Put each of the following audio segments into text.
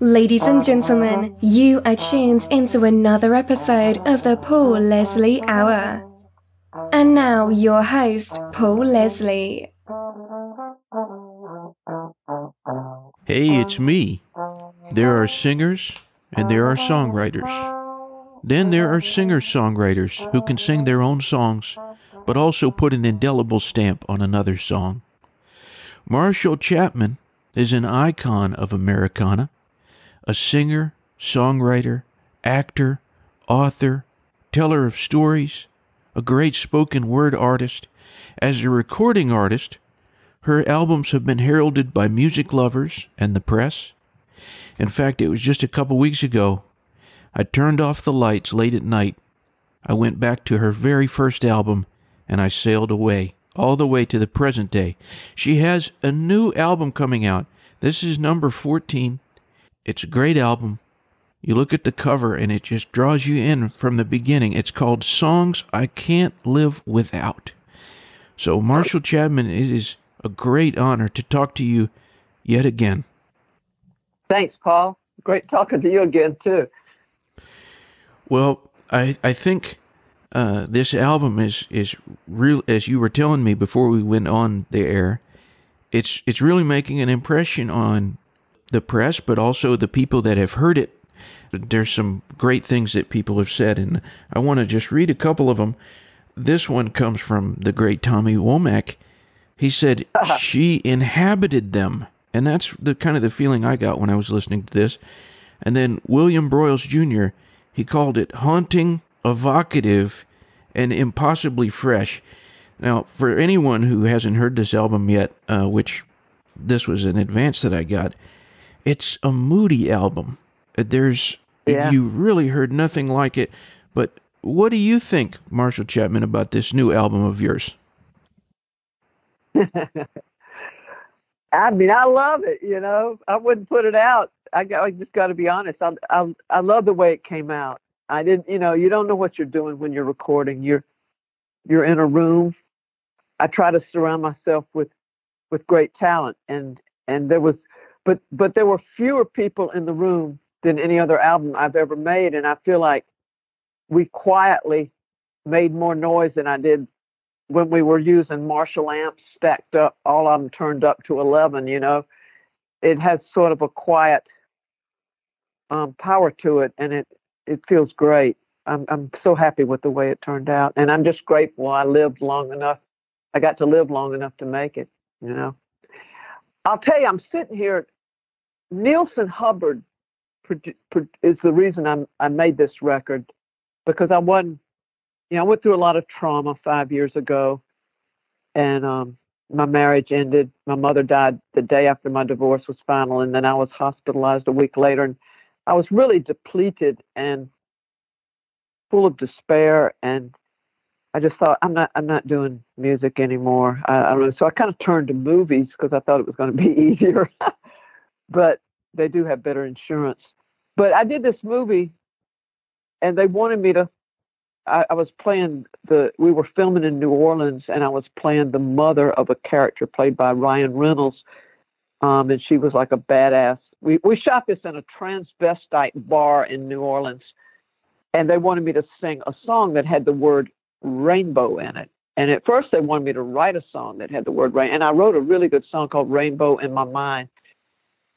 Ladies and gentlemen, you are tuned into another episode of the Paul Leslie Hour. And now, your host, Paul Leslie. Hey, it's me. There are singers and there are songwriters. Then there are singer songwriters who can sing their own songs, but also put an indelible stamp on another song. Marshall Chapman is an icon of Americana, a singer, songwriter, actor, author, teller of stories, a great spoken word artist. As a recording artist, her albums have been heralded by music lovers and the press. In fact, it was just a couple weeks ago. I turned off the lights late at night. I went back to her very first album and I sailed away, all the way to the present day. She has a new album coming out. This is number 14. It's a great album. You look at the cover and it just draws you in from the beginning. It's called Songs I Can't Live Without. So, Marshall Chapman, it is a great honor to talk to you yet again. Thanks, Paul. Great talking to you again, too. Well, I, I think uh, this album is, is real, as you were telling me before we went on the air, it's, it's really making an impression on the press, but also the people that have heard it. There's some great things that people have said, and I want to just read a couple of them. This one comes from the great Tommy Womack. He said she inhabited them, and that's the kind of the feeling I got when I was listening to this. And then William Broyles Jr. he called it haunting, evocative, and impossibly fresh. Now, for anyone who hasn't heard this album yet, uh, which this was an advance that I got, it's a moody album. There's Yeah. you really heard nothing like it. But what do you think, Marshall Chapman, about this new album of yours? I mean, I love it. You know, I wouldn't put it out. I, got, I just got to be honest. I, I I love the way it came out. I didn't. You know, you don't know what you're doing when you're recording. You're you're in a room. I try to surround myself with with great talent, and and there was, but but there were fewer people in the room than any other album I've ever made, and I feel like we quietly made more noise than I did when we were using Marshall amps stacked up, all of them turned up to 11, you know, it has sort of a quiet um, power to it and it, it feels great. I'm, I'm so happy with the way it turned out. And I'm just grateful I lived long enough. I got to live long enough to make it, you know. I'll tell you, I'm sitting here. Neilson Hubbard is the reason I'm, I made this record because I wasn't you know, I went through a lot of trauma five years ago, and um, my marriage ended. My mother died the day after my divorce was final, and then I was hospitalized a week later, and I was really depleted and full of despair. And I just thought, I'm not, I'm not doing music anymore. I, I don't know. So I kind of turned to movies because I thought it was going to be easier, but they do have better insurance. But I did this movie, and they wanted me to I, I was playing the we were filming in New Orleans and I was playing the mother of a character played by Ryan Reynolds. Um, and she was like a badass. We we shot this in a transvestite bar in New Orleans and they wanted me to sing a song that had the word rainbow in it. And at first they wanted me to write a song that had the word rain and I wrote a really good song called Rainbow in My Mind.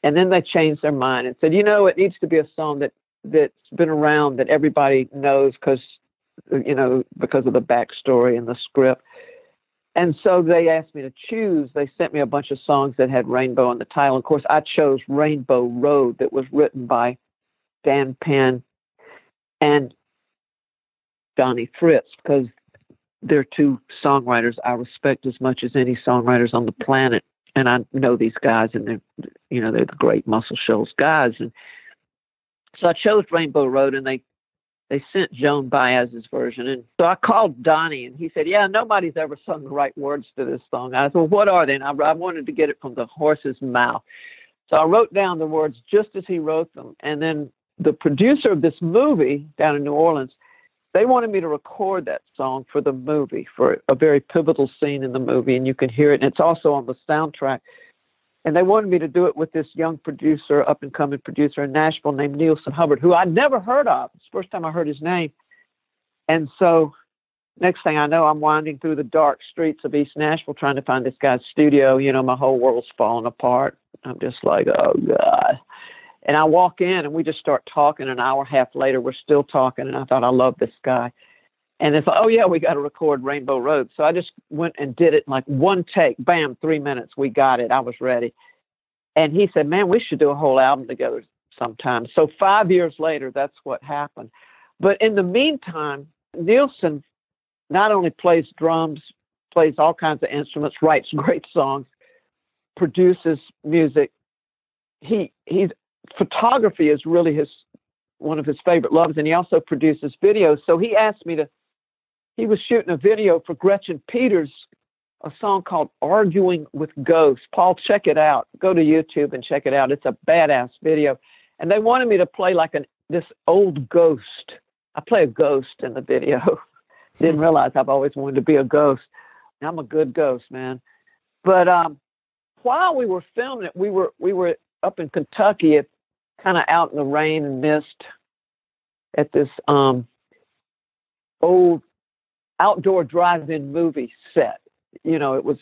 And then they changed their mind and said, you know, it needs to be a song that that's been around that everybody knows because you know, because of the backstory and the script. And so they asked me to choose. They sent me a bunch of songs that had rainbow in the title. Of course, I chose Rainbow Road, that was written by Dan Penn and Donnie Fritts, because they're two songwriters I respect as much as any songwriters on the planet. And I know these guys, and they're, you know, they're the great Muscle Shoals guys. And so I chose Rainbow Road, and they they sent Joan Baez's version. And so I called Donnie and he said, Yeah, nobody's ever sung the right words to this song. I said, Well, what are they? And I, I wanted to get it from the horse's mouth. So I wrote down the words just as he wrote them. And then the producer of this movie down in New Orleans they wanted me to record that song for the movie, for a very pivotal scene in the movie, and you can hear it. And it's also on the soundtrack. And they wanted me to do it with this young producer, up and coming producer in Nashville named Neilson Hubbard, who I'd never heard of. It's the first time I heard his name. And so, next thing I know, I'm winding through the dark streets of East Nashville trying to find this guy's studio. You know, my whole world's falling apart. I'm just like, oh, God. And I walk in and we just start talking. An hour and a half later, we're still talking. And I thought, I love this guy. And it's like, oh, yeah, we got to record Rainbow Road. So I just went and did it like one take. Bam, three minutes. We got it. I was ready. And he said, man, we should do a whole album together sometime. So five years later, that's what happened. But in the meantime, Neilson not only plays drums, plays all kinds of instruments, writes great songs, produces music. He he's photography is really his one of his favorite loves, and he also produces videos. So he asked me to. He was shooting a video for Gretchen Peters, a song called "Arguing with Ghosts." Paul, check it out. Go to YouTube and check it out. It's a badass video, and they wanted me to play like an this old ghost. I play a ghost in the video. Didn't realize I've always wanted to be a ghost. I'm a good ghost, man. But um, while we were filming it, we were we were up in Kentucky kind of out in the rain and mist at this um, old outdoor drive-in movie set. You know, it was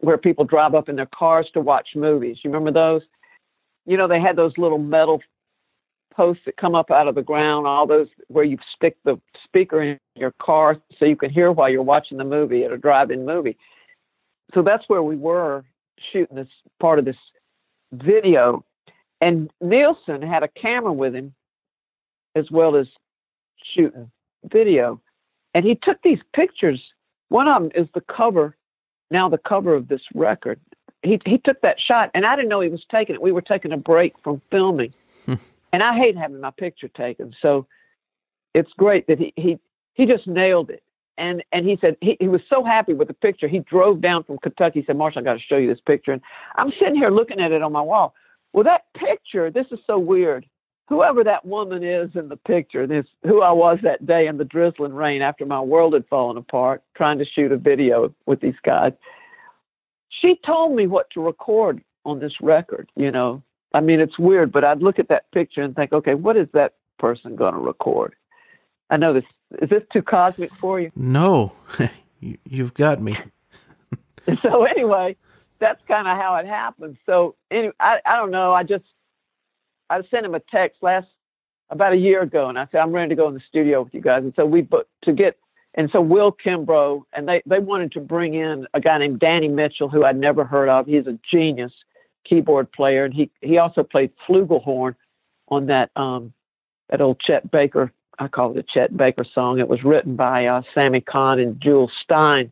where people drive up in their cars to watch movies. You remember those? You know, they had those little metal posts that come up out of the ground, all those where you stick the speaker in your car so you can hear while you're watching the movie at a drive-in movie. So that's where we were shooting this part of this video and Neilson had a camera with him as well as shooting video. And he took these pictures. One of them is the cover, now the cover of this record. He, he took that shot, and I didn't know he was taking it. We were taking a break from filming. Hmm. and I hate having my picture taken. So it's great that he, he, he just nailed it. And, and he said he, he was so happy with the picture. He drove down from Kentucky. He said, Marshall, I got to show you this picture. And I'm sitting here looking at it on my wall. Well, that picture, this is so weird. Whoever that woman is in the picture, this who I was that day in the drizzling rain after my world had fallen apart, trying to shoot a video with these guys. She told me what to record on this record, you know. I mean, it's weird, but I'd look at that picture and think, okay, what is that person going to record? I know this. Is this too cosmic for you? No, you've got me. so anyway, that's kind of how it happened. So anyway, I, I don't know. I just I sent him a text last about a year ago, and I said I'm ready to go in the studio with you guys. And so we but to get and so Will Kimbrough and they they wanted to bring in a guy named Danny Mitchell who I'd never heard of. He's a genius keyboard player, and he he also played flugelhorn on that um that old Chet Baker. I call it a Chet Baker song. It was written by uh, Sammy Cahn and Jules Styne,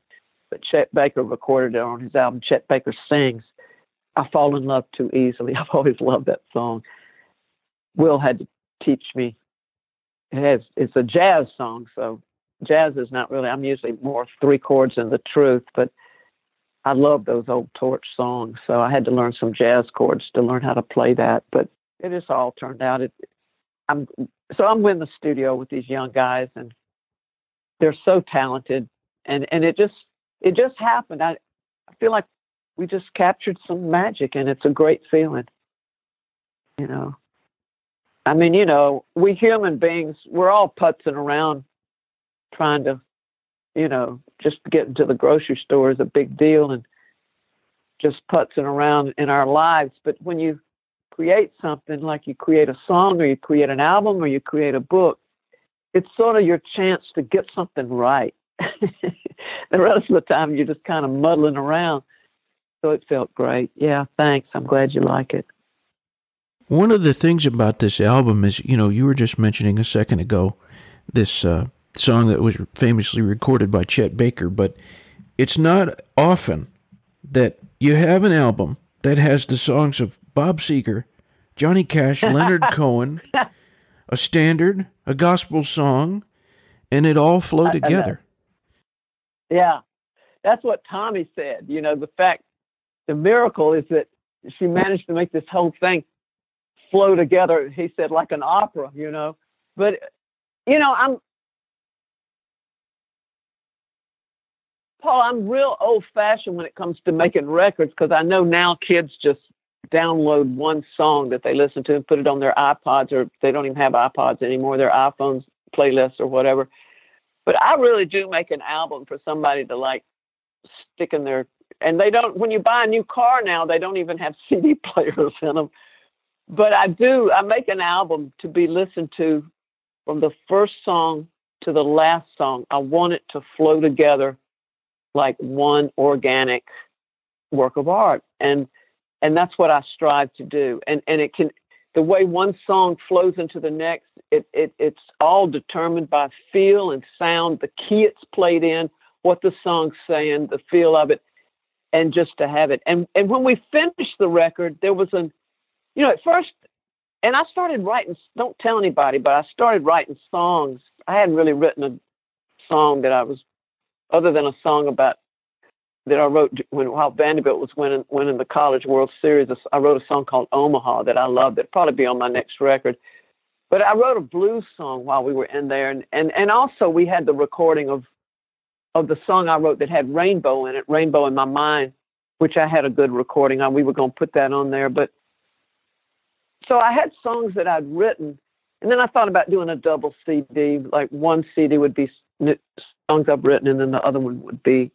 but Chet Baker recorded it on his album Chet Baker Sings. I fall in love too easily. I've always loved that song. Will had to teach me. It has it's a jazz song, so jazz is not really I'm usually more three chords and the truth, but I love those old torch songs. So I had to learn some jazz chords to learn how to play that. But it just all turned out it I'm so I'm in the studio with these young guys and they're so talented and and it just it just happened. I, I feel like we just captured some magic, and it's a great feeling. You know, I mean, you know, we human beings, we're all putzing around trying to, you know, just getting to the grocery store is a big deal, and just putzing around in our lives. But when you create something like you create a song or you create an album or you create a book, it's sort of your chance to get something right. the rest of the time you're just kind of muddling around. So it felt great. Yeah, thanks. I'm glad you like it. One of the things about this album is, you know, you were just mentioning a second ago this uh, song that was famously recorded by Chet Baker, but it's not often that you have an album that has the songs of Bob Seger, Johnny Cash, Leonard Cohen, a standard, a gospel song, and it all flow together. Yeah, that's what Tommy said. You know, the fact, the miracle is that she managed to make this whole thing flow together. He said like an opera, you know. But you know, I'm Paul. I'm real old fashioned when it comes to making records because I know now kids just download one song that they listen to and put it on their iPods or they don't even have iPods anymore. Their iPhones playlists or whatever. But I really do make an album for somebody to like stick in their and they don't when you buy a new car now they don't even have cd players in them but I do I make an album to be listened to from the first song to the last song. I want it to flow together like one organic work of art. And and that's what I strive to do. And and it can the way one song flows into the next, it, it it's all determined by feel and sound, the key it's played in, what the song's saying, the feel of it, and just to have it. And and when we finished the record, there was an you know, at first and I started writing don't tell anybody, but I started writing songs. I hadn't really written a song that I was other than a song about that I wrote when while Vanderbilt was winning winning the College World Series. I wrote a song called Omaha that I loved. That'd probably be on my next record. But I wrote a blues song while we were in there, and and and also we had the recording of of the song I wrote that had Rainbow in it, Rainbow in My Mind, which I had a good recording on. We were going to put that on there, but so I had songs that I'd written, and then I thought about doing a double CD. Like one CD would be songs I've written, and then the other one would be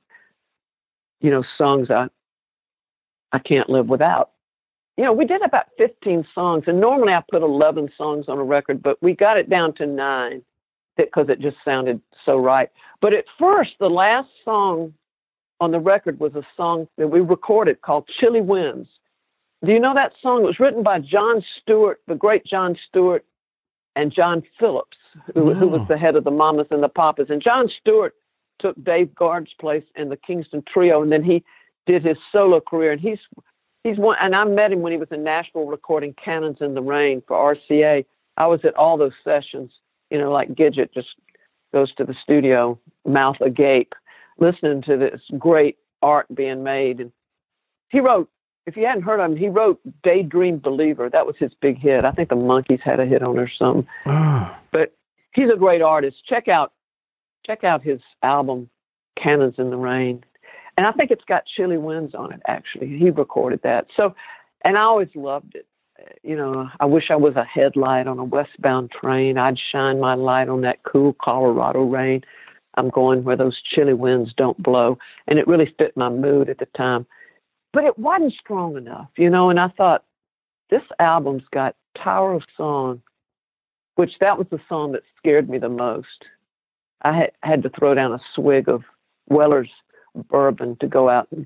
you know, songs I I can't live without. You know, we did about 15 songs, and normally I put 11 songs on a record, but we got it down to nine because it just sounded so right. But at first, the last song on the record was a song that we recorded called Chilly Winds. Do you know that song? It was written by John Stewart, the great John Stewart, and John Phillips, who, oh. who was the oh. head of the Mamas and the Papas. And John Stewart took Dave Guard's place in the Kingston Trio, and then he did his solo career. And he's he's one. And I met him when he was in Nashville recording "Cannons in the Rain" for RCA. I was at all those sessions. You know, like Gidget just goes to the studio, mouth agape, listening to this great art being made. And he wrote. If you hadn't heard of him, he wrote "Daydream Believer." That was his big hit. I think the Monkees had a hit on it or something. Oh. But he's a great artist. Check out check out his album Cannons in the Rain. And I think it's got Chilly Winds on it, actually. He recorded that. So, and I always loved it. You know, I wish I was a headlight on a westbound train. I'd shine my light on that cool Colorado rain. I'm going where those chilly winds don't blow. And it really fit my mood at the time. But it wasn't strong enough, you know, and I thought, this album's got Tower of Song, which that was the song that scared me the most. I had, had to throw down a swig of Weller's bourbon to go out and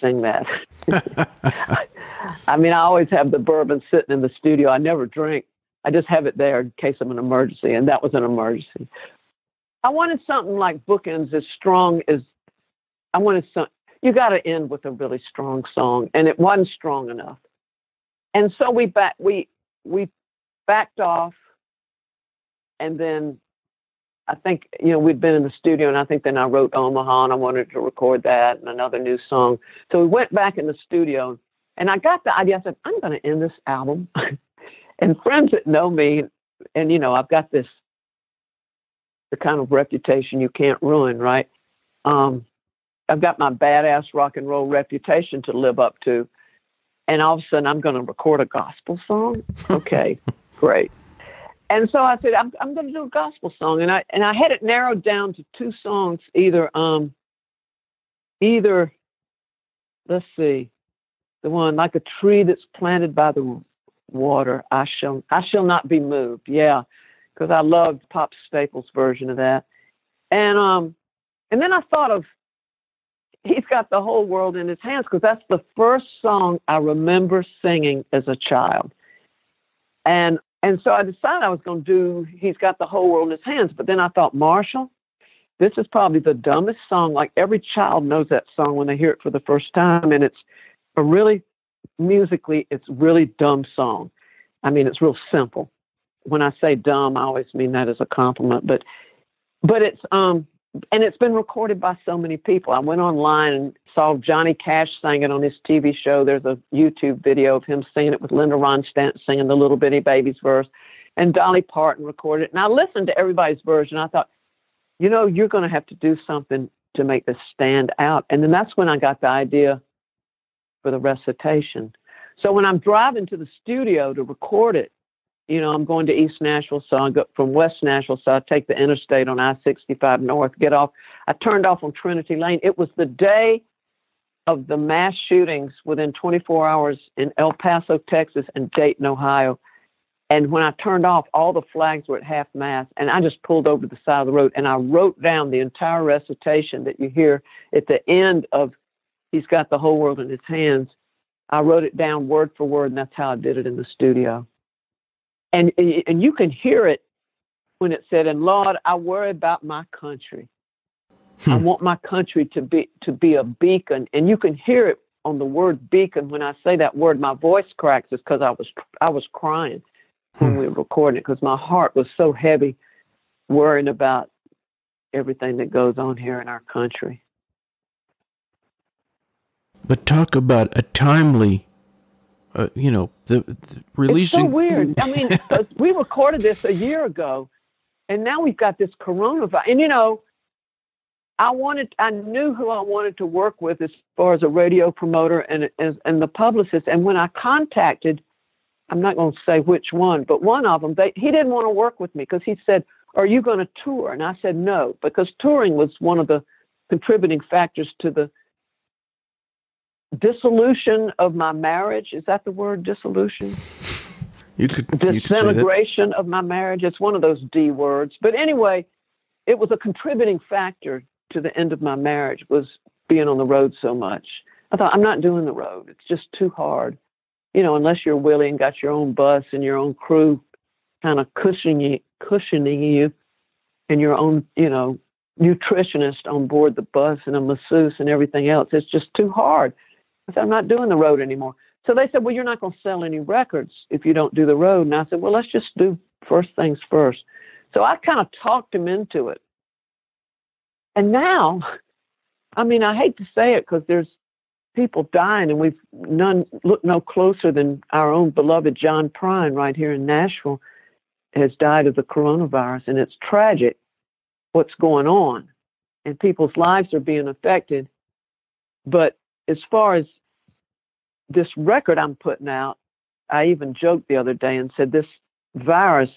sing that. I mean, I always have the bourbon sitting in the studio. I never drink. I just have it there in case of an emergency, and that was an emergency. I wanted something like bookends as strong as I wanted some. You got to end with a really strong song, and it wasn't strong enough. And so we back we we backed off, and then I think, you know, we'd been in the studio and I think then I wrote Omaha and I wanted to record that and another new song. So we went back in the studio and I got the idea. I said, I'm going to end this album. and friends that know me, and, you know, I've got this, the kind of reputation you can't ruin, right? Um, I've got my badass rock and roll reputation to live up to. And all of a sudden, I'm going to record a gospel song. Okay, great and so I said, I'm, I'm going to do a gospel song, and I and I had it narrowed down to two songs, either um, either, let's see, the one like a tree that's planted by the water, I shall I shall not be moved. Yeah, because I loved Pop Staples' version of that, and um, and then I thought of he's got the whole world in his hands because that's the first song I remember singing as a child. And and so I decided I was going to do He's Got the Whole World in His Hands. But then I thought, Marshall, this is probably the dumbest song. Like every child knows that song when they hear it for the first time. And it's a really, musically, it's really dumb song. I mean, it's real simple. When I say dumb, I always mean that as a compliment. But, but it's, um, and it's been recorded by so many people. I went online and saw Johnny Cash sing it on his TV show. There's a YouTube video of him singing it with Linda Ronstadt singing the Little Bitty Babies verse, and Dolly Parton recorded it. And I listened to everybody's version. I thought, you know, you're going to have to do something to make this stand out. And then that's when I got the idea for the recitation. So when I'm driving to the studio to record it, you know, I'm going to East Nashville, so I go from West Nashville, so I take the interstate on I-65 North, get off. I turned off on Trinity Lane. It was the day of the mass shootings within 24 hours in El Paso, Texas, and Dayton, Ohio. And when I turned off, all the flags were at half mast, and I just pulled over the side of the road and I wrote down the entire recitation that you hear at the end of He's Got the Whole World in His Hands. I wrote it down word for word, and that's how I did it in the studio. And and you can hear it when it said, "And Lord, I worry about my country. I hmm. want my country to be to be a beacon." And you can hear it on the word beacon when I say that word. My voice cracks is because I was I was crying when we were recording it because my heart was so heavy, worrying about everything that goes on here in our country. But talk about a timely, uh, you know, the, the releasing. It's so weird. I mean, we recorded this a year ago, and now we've got this coronavirus. And you know, I wanted, I knew who I wanted to work with as far as a radio promoter and as and the publicist. And when I contacted, I'm not going to say which one, but one of them, they, he didn't want to work with me because he said, "Are you going to tour?" And I said no because touring was one of the contributing factors to the dissolution of my marriage. Is that the word dissolution? You could disintegration of my marriage. It's one of those D words. But anyway, it was a contributing factor to the end of my marriage was being on the road so much. I thought I'm not doing the road. It's just too hard. You know, unless you're willing, and got your own bus and your own crew kind of cushioning you, cushioning you and your own, you know, nutritionist on board the bus and a masseuse and everything else. It's just too hard. I said, I'm not doing the road anymore. So they said, Well, you're not going to sell any records if you don't do the road. And I said, Well, let's just do first things first. So I kind of talked him into it. And now, I mean, I hate to say it because there's people dying, and we've none look no closer than our own beloved John Prine right here in Nashville has died of the coronavirus, and it's tragic what's going on, and people's lives are being affected. But as far as this record I'm putting out, I even joked the other day and said this virus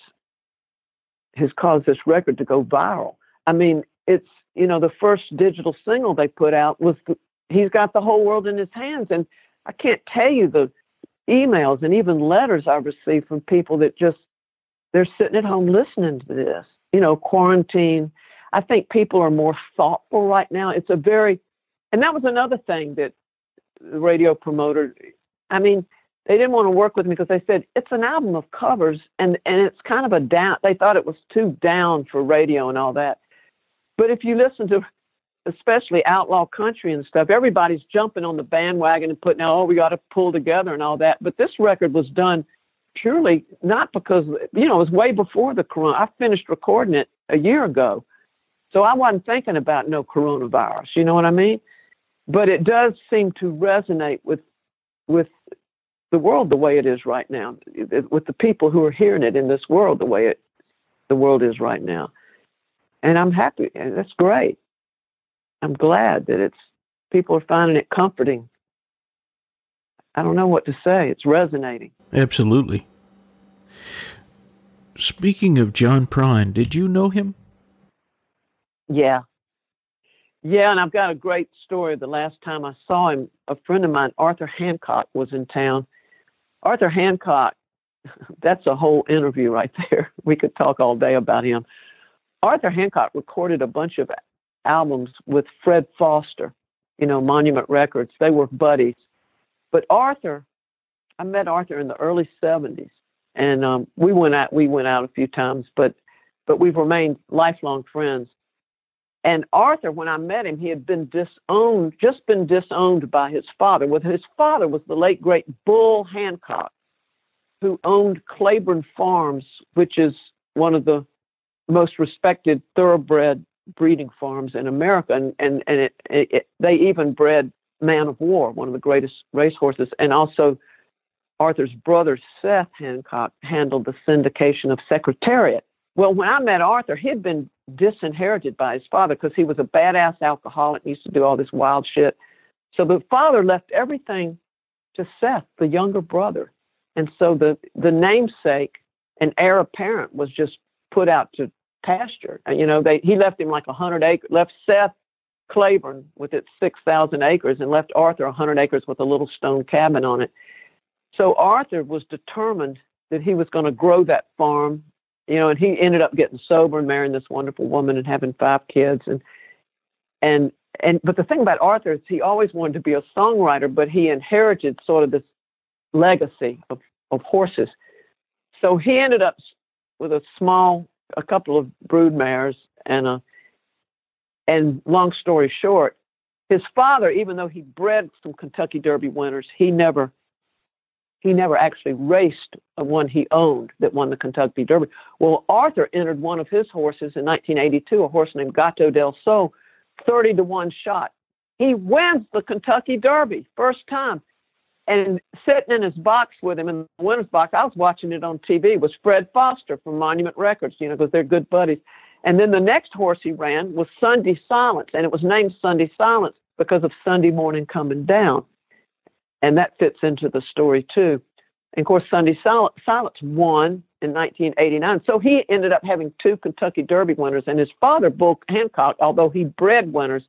has caused this record to go viral. I mean, it's you know the first digital single they put out was the, he's got the whole world in his hands, and I can't tell you the emails and even letters I've received from people that just they're sitting at home listening to this. You know, quarantine. I think people are more thoughtful right now. It's a very, and that was another thing that radio promoter, I mean, they didn't want to work with me because they said it's an album of covers and and it's kind of a down. They thought it was too down for radio and all that. But if you listen to especially outlaw country and stuff, everybody's jumping on the bandwagon and putting out, oh, we got to pull together and all that. But this record was done purely not because you know it was way before the corona. I finished recording it a year ago, so I wasn't thinking about no coronavirus. You know what I mean? But it does seem to resonate with with the world the way it is right now, with the people who are hearing it in this world the way it the world is right now. And I'm happy. And that's great. I'm glad that it's people are finding it comforting. I don't know what to say. It's resonating. Absolutely. Speaking of John Prine, did you know him? Yeah, yeah, and I've got a great story. The last time I saw him, a friend of mine, Arthur Hancock, was in town. Arthur Hancock, that's a whole interview right there. We could talk all day about him. Arthur Hancock recorded a bunch of albums with Fred Foster, you know, Monument Records. They were buddies. But Arthur, I met Arthur in the early 70s, and um, we went out. We went out a few times, but but we've remained lifelong friends. And Arthur, when I met him, he had been disowned, just been disowned by his father. With his father was the late great Bull Hancock, who owned Claiborne Farms, which is one of the most respected thoroughbred breeding farms in America, and and, and it, it, they even bred Man o' War, one of the greatest racehorses, and also Arthur's brother Seth Hancock handled the syndication of Secretariat, Well, when I met Arthur, he'd been disinherited by his father because he was a badass alcoholic and used to do all this wild shit. So the father left everything to Seth, the younger brother. And so the, the namesake and heir apparent was just put out to pasture. You know, they he left him like a hundred acres, left Seth Claiborne with its six thousand acres, and left Arthur a hundred acres with a little stone cabin on it. So Arthur was determined that he was going to grow that farm, you know, and he ended up getting sober and marrying this wonderful woman and having five kids and and and but the thing about Arthur is he always wanted to be a songwriter, but he inherited sort of this legacy of, of horses. So he ended up with a small, a couple of brood mares and a, and long story short, his father, even though he bred some Kentucky Derby winners, he never, he never actually raced one he owned that won the Kentucky Derby. Well, Arthur entered one of his horses in 1982, a horse named Gato del Sol, 30 to 1 shot. He wins the Kentucky Derby, first time. And sitting in his box with him in the winner's box, I was watching it on TV, was Fred Foster from Monument Records, you know, because they're good buddies. And then the next horse he ran was Sunday Silence, and it was named Sunday Silence because of Sunday morning coming down. And that fits into the story too. And of course, Sunday Silence won in 1989. So he ended up having two Kentucky Derby winners, and his father, Bull Hancock, although he bred winners,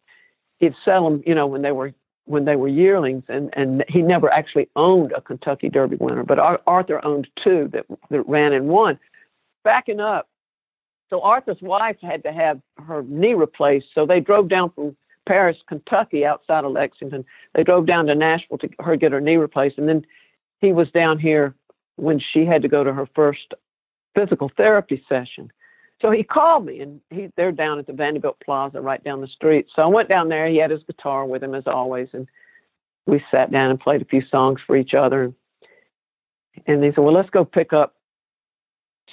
he'd sell them, you know, when they were when they were yearlings, and and he never actually owned a Kentucky Derby winner. But Arthur owned two that that ran and won. Backing up, so Arthur's wife had to have her knee replaced, so they drove down from Paris, Kentucky, outside of Lexington. They drove down to Nashville to her get her knee replaced, and then he was down here when she had to go to her first physical therapy session. So he called me, and he they're down at the Vanderbilt Plaza right down the street. So I went down there. He had his guitar with him as always, and we sat down and played a few songs for each other. And he said, "Well, let's go pick up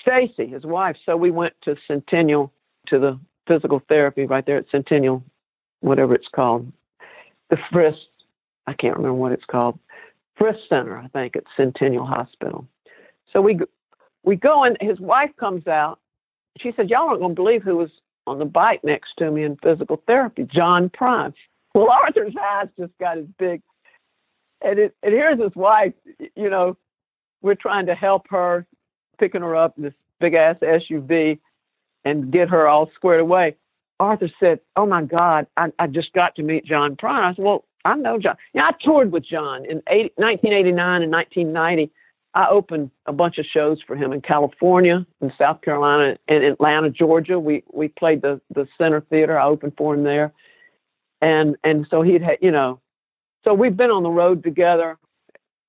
Stacy, his wife." So we went to Centennial to the physical therapy right there at Centennial, whatever it's called, the Frist. I can't remember what it's called. Frist Center, I think, at Centennial Hospital. So we we go and his wife comes out. She said, "Y'all aren't going to believe who was on the bike next to me in physical therapy, John Prine." Well, Arthur's eyes just got as big, and it and here's his wife. You know, we're trying to help her, picking her up in this big ass SUV, and get her all squared away. Arthur said, "Oh my God, I, I just got to meet John Prine." I said, "Well, I know John. Yeah, I toured with John in 80, 1989 and 1990." I opened a bunch of shows for him in California, in South Carolina, and Atlanta, Georgia. We we played the the Center Theater. I opened for him there, and and so he'd had you know, so we've been on the road together.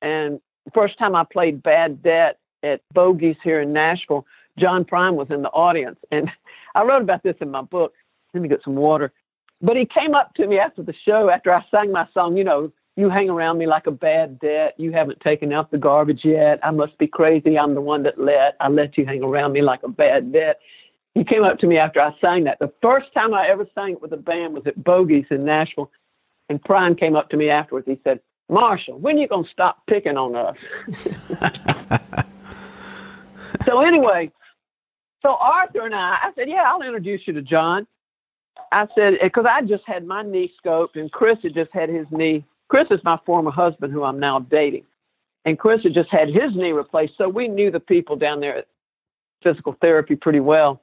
And first time I played Bad Debt at Bogies here in Nashville, John Prine was in the audience, and I wrote about this in my book. Let me get some water. But he came up to me after the show, after I sang my song, you know, you hang around me like a bad debt. You haven't taken out the garbage yet. I must be crazy. I'm the one that let. I let you hang around me like a bad debt. He came up to me after I sang that. The first time I ever sang it with a band was at Bogies in Nashville. And Prine came up to me afterwards. He said, Marshall, when are you going to stop picking on us? so, anyway, so Arthur and I, I said, Yeah, I'll introduce you to John. I said, eh, because I just had my knee scoped and Chris had just had his knee Chris is my former husband who I'm now dating. And Chris had just had his knee replaced. So we knew the people down there at physical therapy pretty well.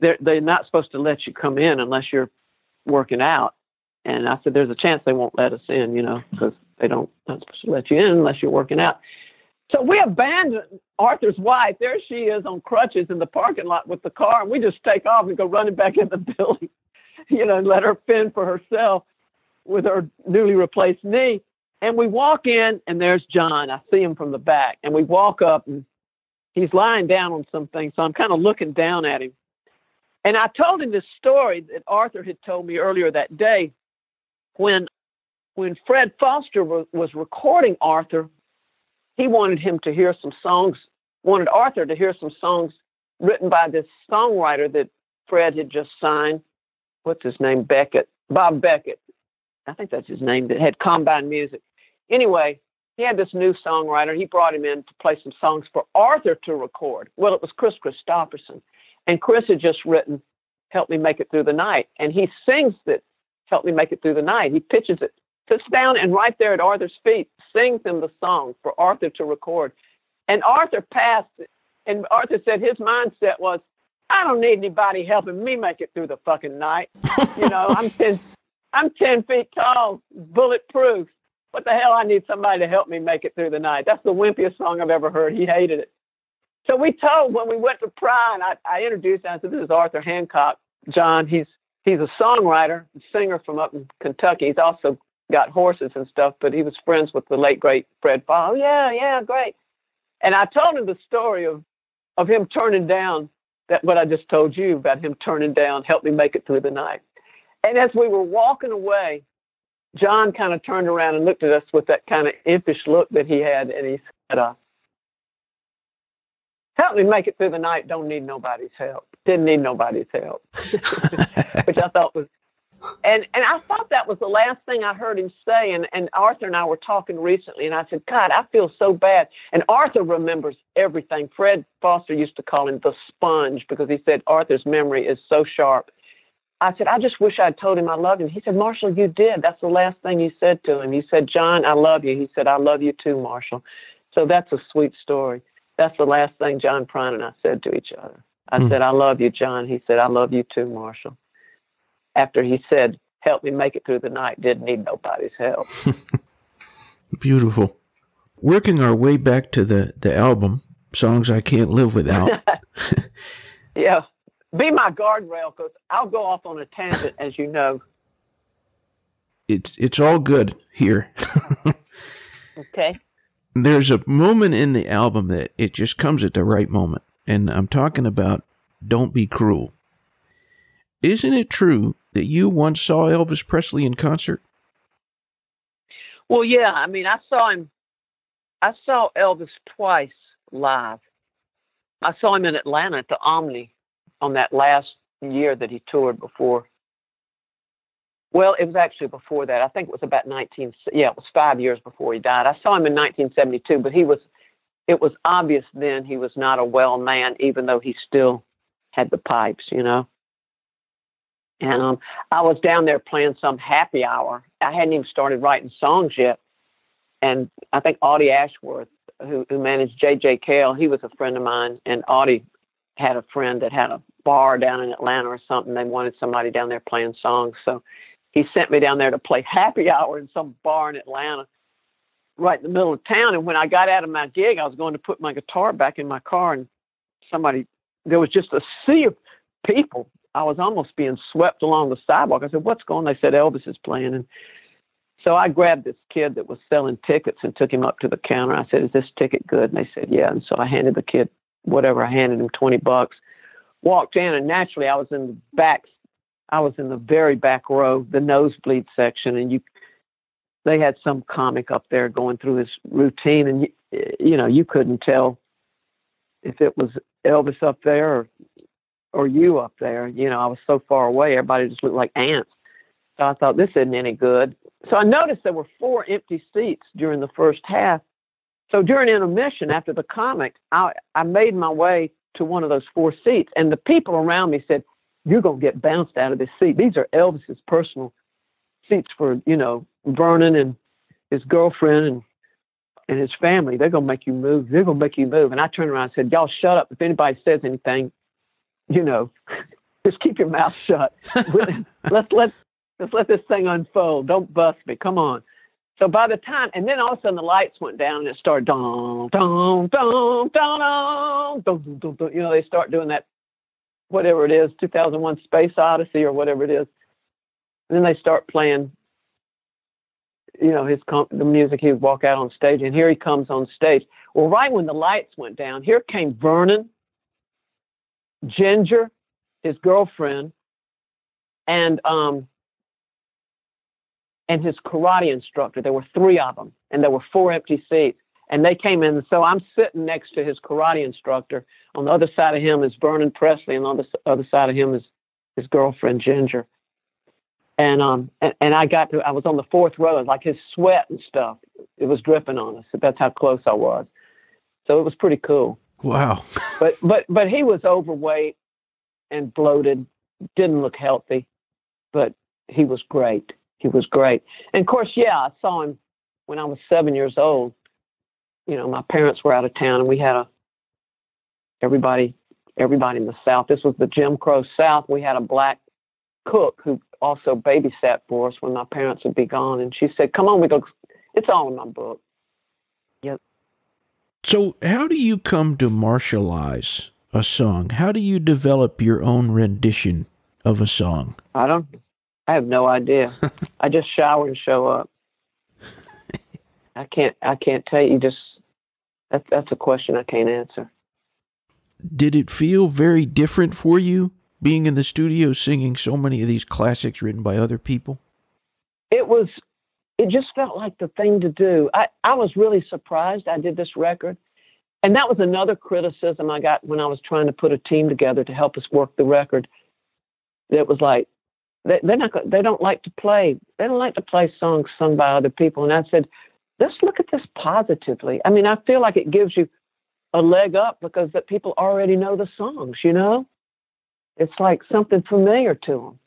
They're, they're not supposed to let you come in unless you're working out. And I said, there's a chance they won't let us in, you know, because they don't, not supposed to let you in unless you're working out. So we abandoned Arthur's wife. There she is on crutches in the parking lot with the car, and we just take off and go running back in the building, you know, let her fend for herself with her newly replaced knee. And we walk in, and there's John. I see him from the back. And we walk up, and he's lying down on something. So I'm kind of looking down at him. And I told him this story that Arthur had told me earlier that day when when Fred Foster was recording Arthur, he wanted him to hear some songs, wanted Arthur to hear some songs written by this songwriter that Fred had just signed. What's his name? Beckett. Bob Beckett. I think that's his name, that had Combine Music. Anyway, he had this new songwriter. He brought him in to play some songs for Arthur to record. Well, it was Kris Kristofferson, And Kris had just written Help Me Make It Through the Night. And he sings it, Help Me Make It Through the Night. He pitches it, sits down, and right there at Arthur's feet sings him the song for Arthur to record. And Arthur passed, it. and Arthur said his mindset was, I don't need anybody helping me make it through the fucking night. you know, I'm ten, I'm ten feet tall, bulletproof. What the hell? I need somebody to help me make it through the night. That's the wimpiest song I've ever heard. He hated it. So we told when we went to Prine, I, I introduced him. I said, "This is Arthur Hancock, John. He's he's a songwriter, singer from up in Kentucky. He's also got horses and stuff, but he was friends with the late great Fred Fall. Oh, yeah, yeah, great. And I told him the story of of him turning down that what I just told you about him turning down, help me make it through the night. And as we were walking away, John kind of turned around and looked at us with that kind of impish look that he had, and he said, uh, help me make it through the night. Don't need nobody's help. Didn't need nobody's help, which I thought was, and and I thought that was the last thing I heard him say. And and Arthur and I were talking recently, and I said, God, I feel so bad. And Arthur remembers everything. Fred Foster used to call him the sponge because he said Arthur's memory is so sharp. I said, I just wish I'd told him I loved him. He said, Marshall, you did. That's the last thing you said to him. You said, John, I love you. He said, I love you too, Marshall. So that's a sweet story. That's the last thing John Prine and I said to each other. I mm. said, I love you, John. He said, I love you too, Marshall. After he said, help me make it through the night, didn't need nobody's help. Beautiful. Working our way back to the, the album, Songs I Can't Live Without. yeah. Be my guardrail because I'll go off on a tangent, as you know. It's, it's all good here. okay there's a moment in the album that it just comes at the right moment. And I'm talking about Don't Be Cruel. Isn't it true that you once saw Elvis Presley in concert? Well, yeah. I mean, I saw him. I saw Elvis twice live. I saw him in Atlanta at the Omni on that last year that he toured before well, it was actually before that. I think it was about 19. Yeah, it was five years before he died. I saw him in 1972, but he was. It was obvious then he was not a well man, even though he still had the pipes, you know. And um, I was down there playing some happy hour. I hadn't even started writing songs yet, and I think Audie Ashworth, who, who managed J.J. Cale, he was a friend of mine, and Audie had a friend that had a bar down in Atlanta or something. They wanted somebody down there playing songs, so he sent me down there to play happy hour in some bar in Atlanta, right in the middle of town. And when I got out of my gig, I was going to put my guitar back in my car, and somebody, there was just a sea of people. I was almost being swept along the sidewalk. I said, "What's going?" on? They said Elvis is playing, and so I grabbed this kid that was selling tickets and took him up to the counter. I said, "Is this ticket good?" And they said, "Yeah." And so I handed the kid whatever. I handed him twenty bucks. Walked in, and naturally, I was in the back I was in the very back row, the nosebleed section, and you they had some comic up there going through his routine, and you, you know you couldn't tell if it was Elvis up there or or you up there. You know, I was so far away, everybody just looked like ants. So I thought this isn't any good. So I noticed there were four empty seats during the first half. So during intermission after the comic, I I made my way to one of those four seats, and the people around me said, you're going to get bounced out of this seat. These are Elvis's personal seats for, you know, Vernon and his girlfriend and and his family. They're going to make you move. They're to make you move. And I turned around and said, y'all shut up. If anybody says anything, you know, just keep your mouth shut. let's let let's let this thing unfold. Don't bust me. Come on. So by the time, and then all of a sudden the lights went down and it started dong dong dong dong dong dong. You know, they start doing that, whatever it is, 2001 Space Odyssey or whatever it is. And then they start playing, you know, his com- the music he would walk out on stage, and here he comes on stage. Well, right when the lights went down, here came Vernon Ginger, his girlfriend, and um, and his karate instructor. There were three of them, and there were four empty seats and they came in. So I'm sitting next to his karate instructor. On the other side of him is Vernon Presley, and on the other side of him is his girlfriend Ginger. And um and, and I got to I was on the fourth row, and like his sweat and stuff. It was dripping on us. That's how close I was. So it was pretty cool. Wow. but but but he was overweight. and bloated, didn't look healthy, but he was great. He was great. And of course, yeah, I saw him when I was seven years old. You know, my parents were out of town, and we had a everybody everybody in the South. This was the Jim Crow South. We had a black cook who also babysat for us when my parents would be gone, and she said, "Come on, we go." It's all in my book. So, how do you come to Marshallize a song? How do you develop your own rendition of a song? I don't. I have no idea. I just shower and show up. I can't. I can't tell you. Just that's that's a question I can't answer. Did it feel very different for you being in the studio singing so many of these classics written by other people? It was. It just felt like the thing to do. I I was really surprised. I did this record, and that was another criticism I got when I was trying to put a team together to help us work the record. It was like they, they're not. They don't like to play. They don't like to play songs sung by other people. And I said, let's look at this positively. I mean, I feel like it gives you a leg up because that people already know the songs. You know, it's like something familiar to them,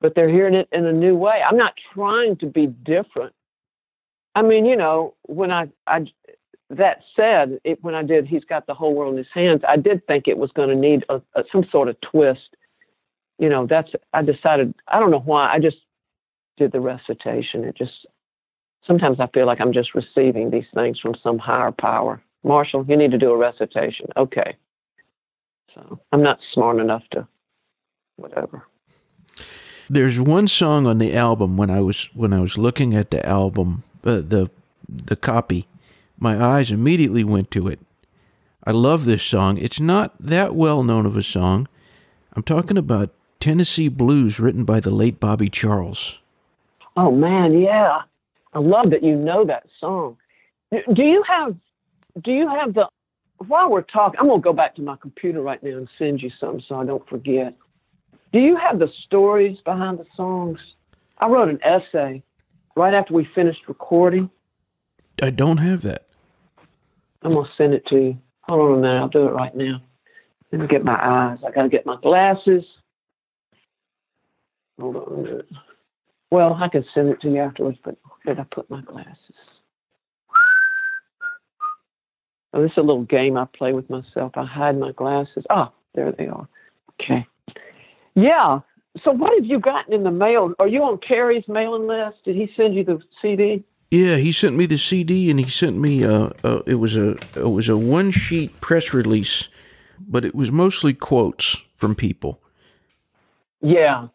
but they're hearing it in a new way. I'm not trying to be different. I mean, you know, when I, I that said, it, when I did, he's got the whole world in his hands. I did think it was going to need a, a, some sort of twist you know, that's, I decided, I don't know why, I just did the recitation. It just, sometimes I feel like I'm just receiving these things from some higher power. Marshall, you need to do a recitation. Okay. So I'm not smart enough to, whatever. There's one song on the album when I was when I was looking at the album, uh, the the copy, my eyes immediately went to it. I love this song. It's not that well known of a song. I'm talking about Tennessee Blues, written by the late Bobby Charles. Oh man, yeah, I love that you know that song. Do you have? Do you have the? While we're talking, I'm gonna go back to my computer right now and send you something so I don't forget. Do you have the stories behind the songs? I wrote an essay right after we finished recording. I don't have that. I'm gonna send it to you. Hold on a minute, I'll do it right now. Let me get my eyes. I gotta get my glasses. Hold on a minute. Well, I can send it to you afterwards, but where did I put my glasses? Oh, this is a little game I play with myself. I hide my glasses. Ah, there they are. Okay. Yeah. So, what have you gotten in the mail? Are you on Kerry's mailing list? Did he send you the CD? Yeah, he sent me the CD, and he sent me. Uh, uh, it was a it was a one sheet press release, but it was mostly quotes from people. Yeah,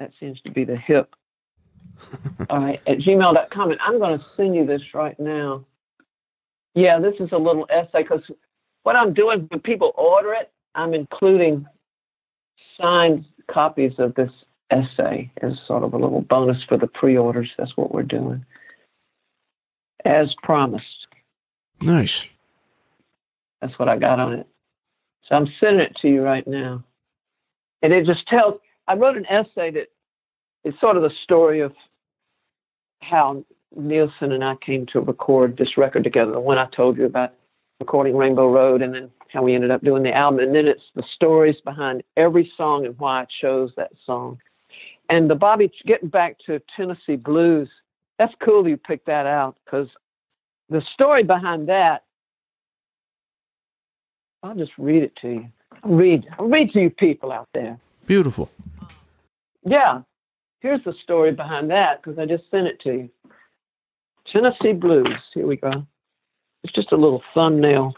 that seems to be the hip. All right, at gmail.com. And I'm going to send you this right now. Yeah, this is a little essay because what I'm doing when people order it, I'm including signed copies of this essay as sort of a little bonus for the pre orders. That's what we're doing. As promised. Nice. That's what I got on it. So I'm sending it to you right now. And it just tells I wrote an essay that is sort of the story of how Neilson and I came to record this record together. The one I told you about recording Rainbow Road, and then how we ended up doing the album. And then it's the stories behind every song and why I chose that song. And the Bobby, getting back to Tennessee Blues, that's cool you picked that out because the story behind that, I'll just read it to you. I'll read, I'll read to you people out there. Beautiful. Yeah. Here's the story behind that because I just sent it to you. Tennessee Blues. Here we go. It's just a little thumbnail.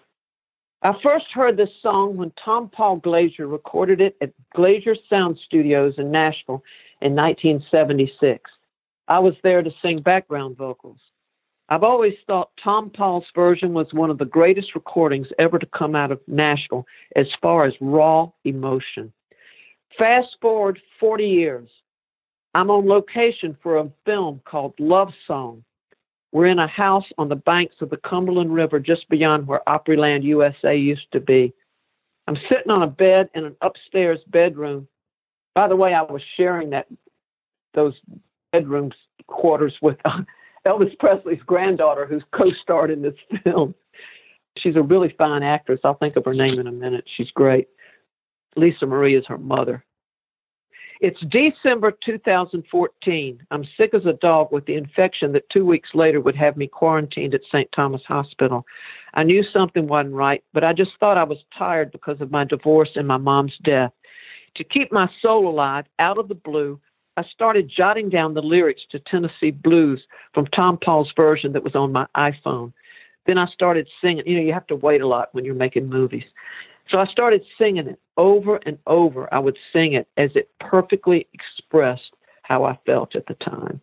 I first heard this song when Tompall Glaser recorded it at Glaser Sound Studios in Nashville in 1976. I was there to sing background vocals. I've always thought Tompall's version was one of the greatest recordings ever to come out of Nashville as far as raw emotion. Fast forward 40 years. I'm on location for a film called Love Song. We're in a house on the banks of the Cumberland River just beyond where Opryland, USA used to be. I'm sitting on a bed in an upstairs bedroom. By the way, I was sharing that those bedrooms quarters with uh, Elvis Presley's granddaughter, who's co-starred in this film. She's a really fine actress. I'll think of her name in a minute. She's great. Lisa Marie is her mother. It's December 2014. I'm sick as a dog with the infection that two weeks later would have me quarantined at St. Thomas Hospital. I knew something wasn't right, but I just thought I was tired because of my divorce and my mom's death. To keep my soul alive, out of the blue, I started jotting down the lyrics to Tennessee Blues from Tompall's version that was on my iPhone. Then I started singing. You know, you have to wait a lot when you're making movies. So I started singing it over and over. I would sing it as it perfectly expressed how I felt at the time.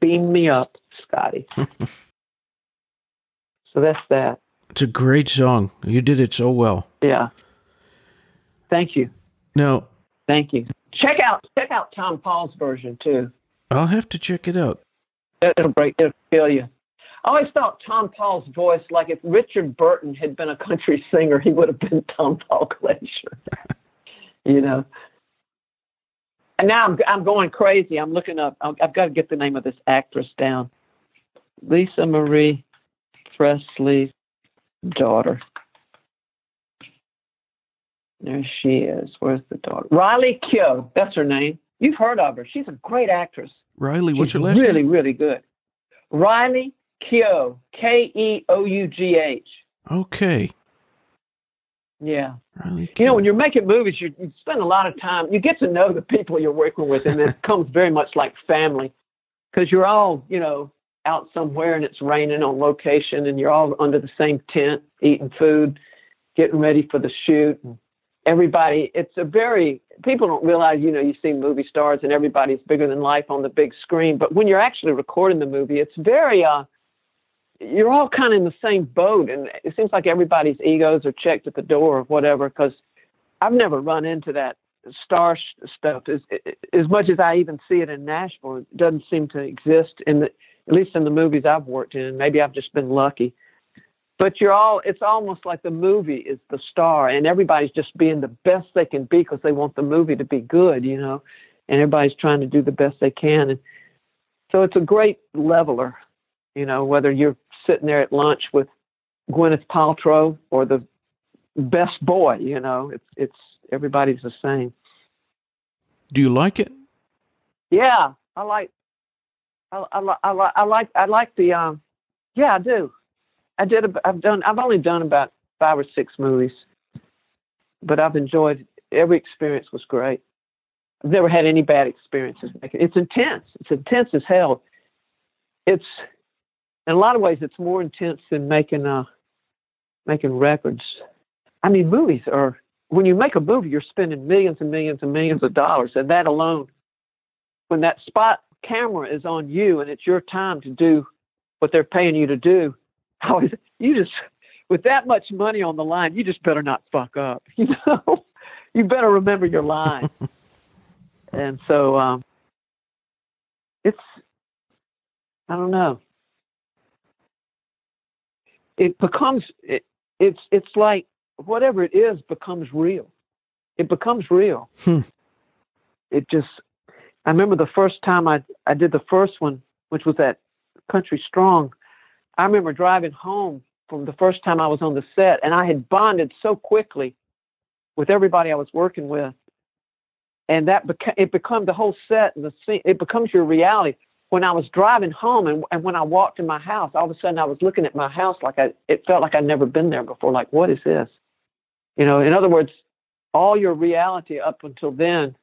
Beam me up, Scotty. so that's that. It's a great song. You did it so well. Yeah. Thank you. Now, Thank you. Check out check out Tompall's version too. I'll have to check it out. It'll break. It'll kill you. I always thought Tompall's voice, like if Richard Burton had been a country singer, he would have been Tom Paul Glacier. you know. And now I'm I'm going crazy. I'm looking up. I've got to get the name of this actress down. Lisa Marie Presley's daughter. There she is. Where's the daughter? Riley Keough. That's her name. You've heard of her. She's a great actress. Riley, what's She's your last really, name? really good. Riley Keough. K E O U G H. Okay. Yeah. You know, when you're making movies, you, you spend a lot of time. You get to know the people you're working with, and it becomes very much like family because you're all, you know, out somewhere and it's raining on location, and you're all under the same tent, eating food, getting ready for the shoot. And everybody, it's a very people don't realize, you know, you see movie stars and everybody's bigger than life on the big screen, but when you're actually recording the movie, it's very uh you're all kind of in the same boat, and it seems like everybody's egos are checked at the door or whatever. Because I've never run into that star stuff as as much as I even see it in Nashville. It doesn't seem to exist in the at least in the movies I've worked in. Maybe I've just been lucky. But you're all it's almost like the movie is the star, and everybody's just being the best they can be because they want the movie to be good, you know. And everybody's trying to do the best they can, and so it's a great leveler you know, whether you're sitting there at lunch with Gwyneth Paltrow or the best boy, you know, it's it's everybody's the same. Do you like it? Yeah, I like, I I, I like I like I like the um, yeah, I do. I did. I've done. I've only done about five or six movies, but I've enjoyed every experience. Was great. I've never had any bad experiences. It's intense. It's intense as hell. It's in a lot of ways it's more intense than making uh making records. I mean, movies are when you make a movie, you're spending millions and millions and millions of dollars, and that alone, when that spot camera is on you and it's your time to do what they're paying you to do, how is you just with that much money on the line, you just better not fuck up. You know, you better remember your line. and so um, it's I don't know. It becomes it, it's it's like whatever it is becomes real. It becomes real. Hmm. It just I remember the first time I I did the first one, which was at Country Strong. I remember driving home from the first time I was on the set, and I had bonded so quickly with everybody I was working with, and that beca- it become the whole set and the scene. It becomes your reality. When I was driving home and, and when I walked in my house, all of a sudden I was looking at my house like I it felt like I'd never been there before. Like what is this? You know, in other words, all your reality up until then,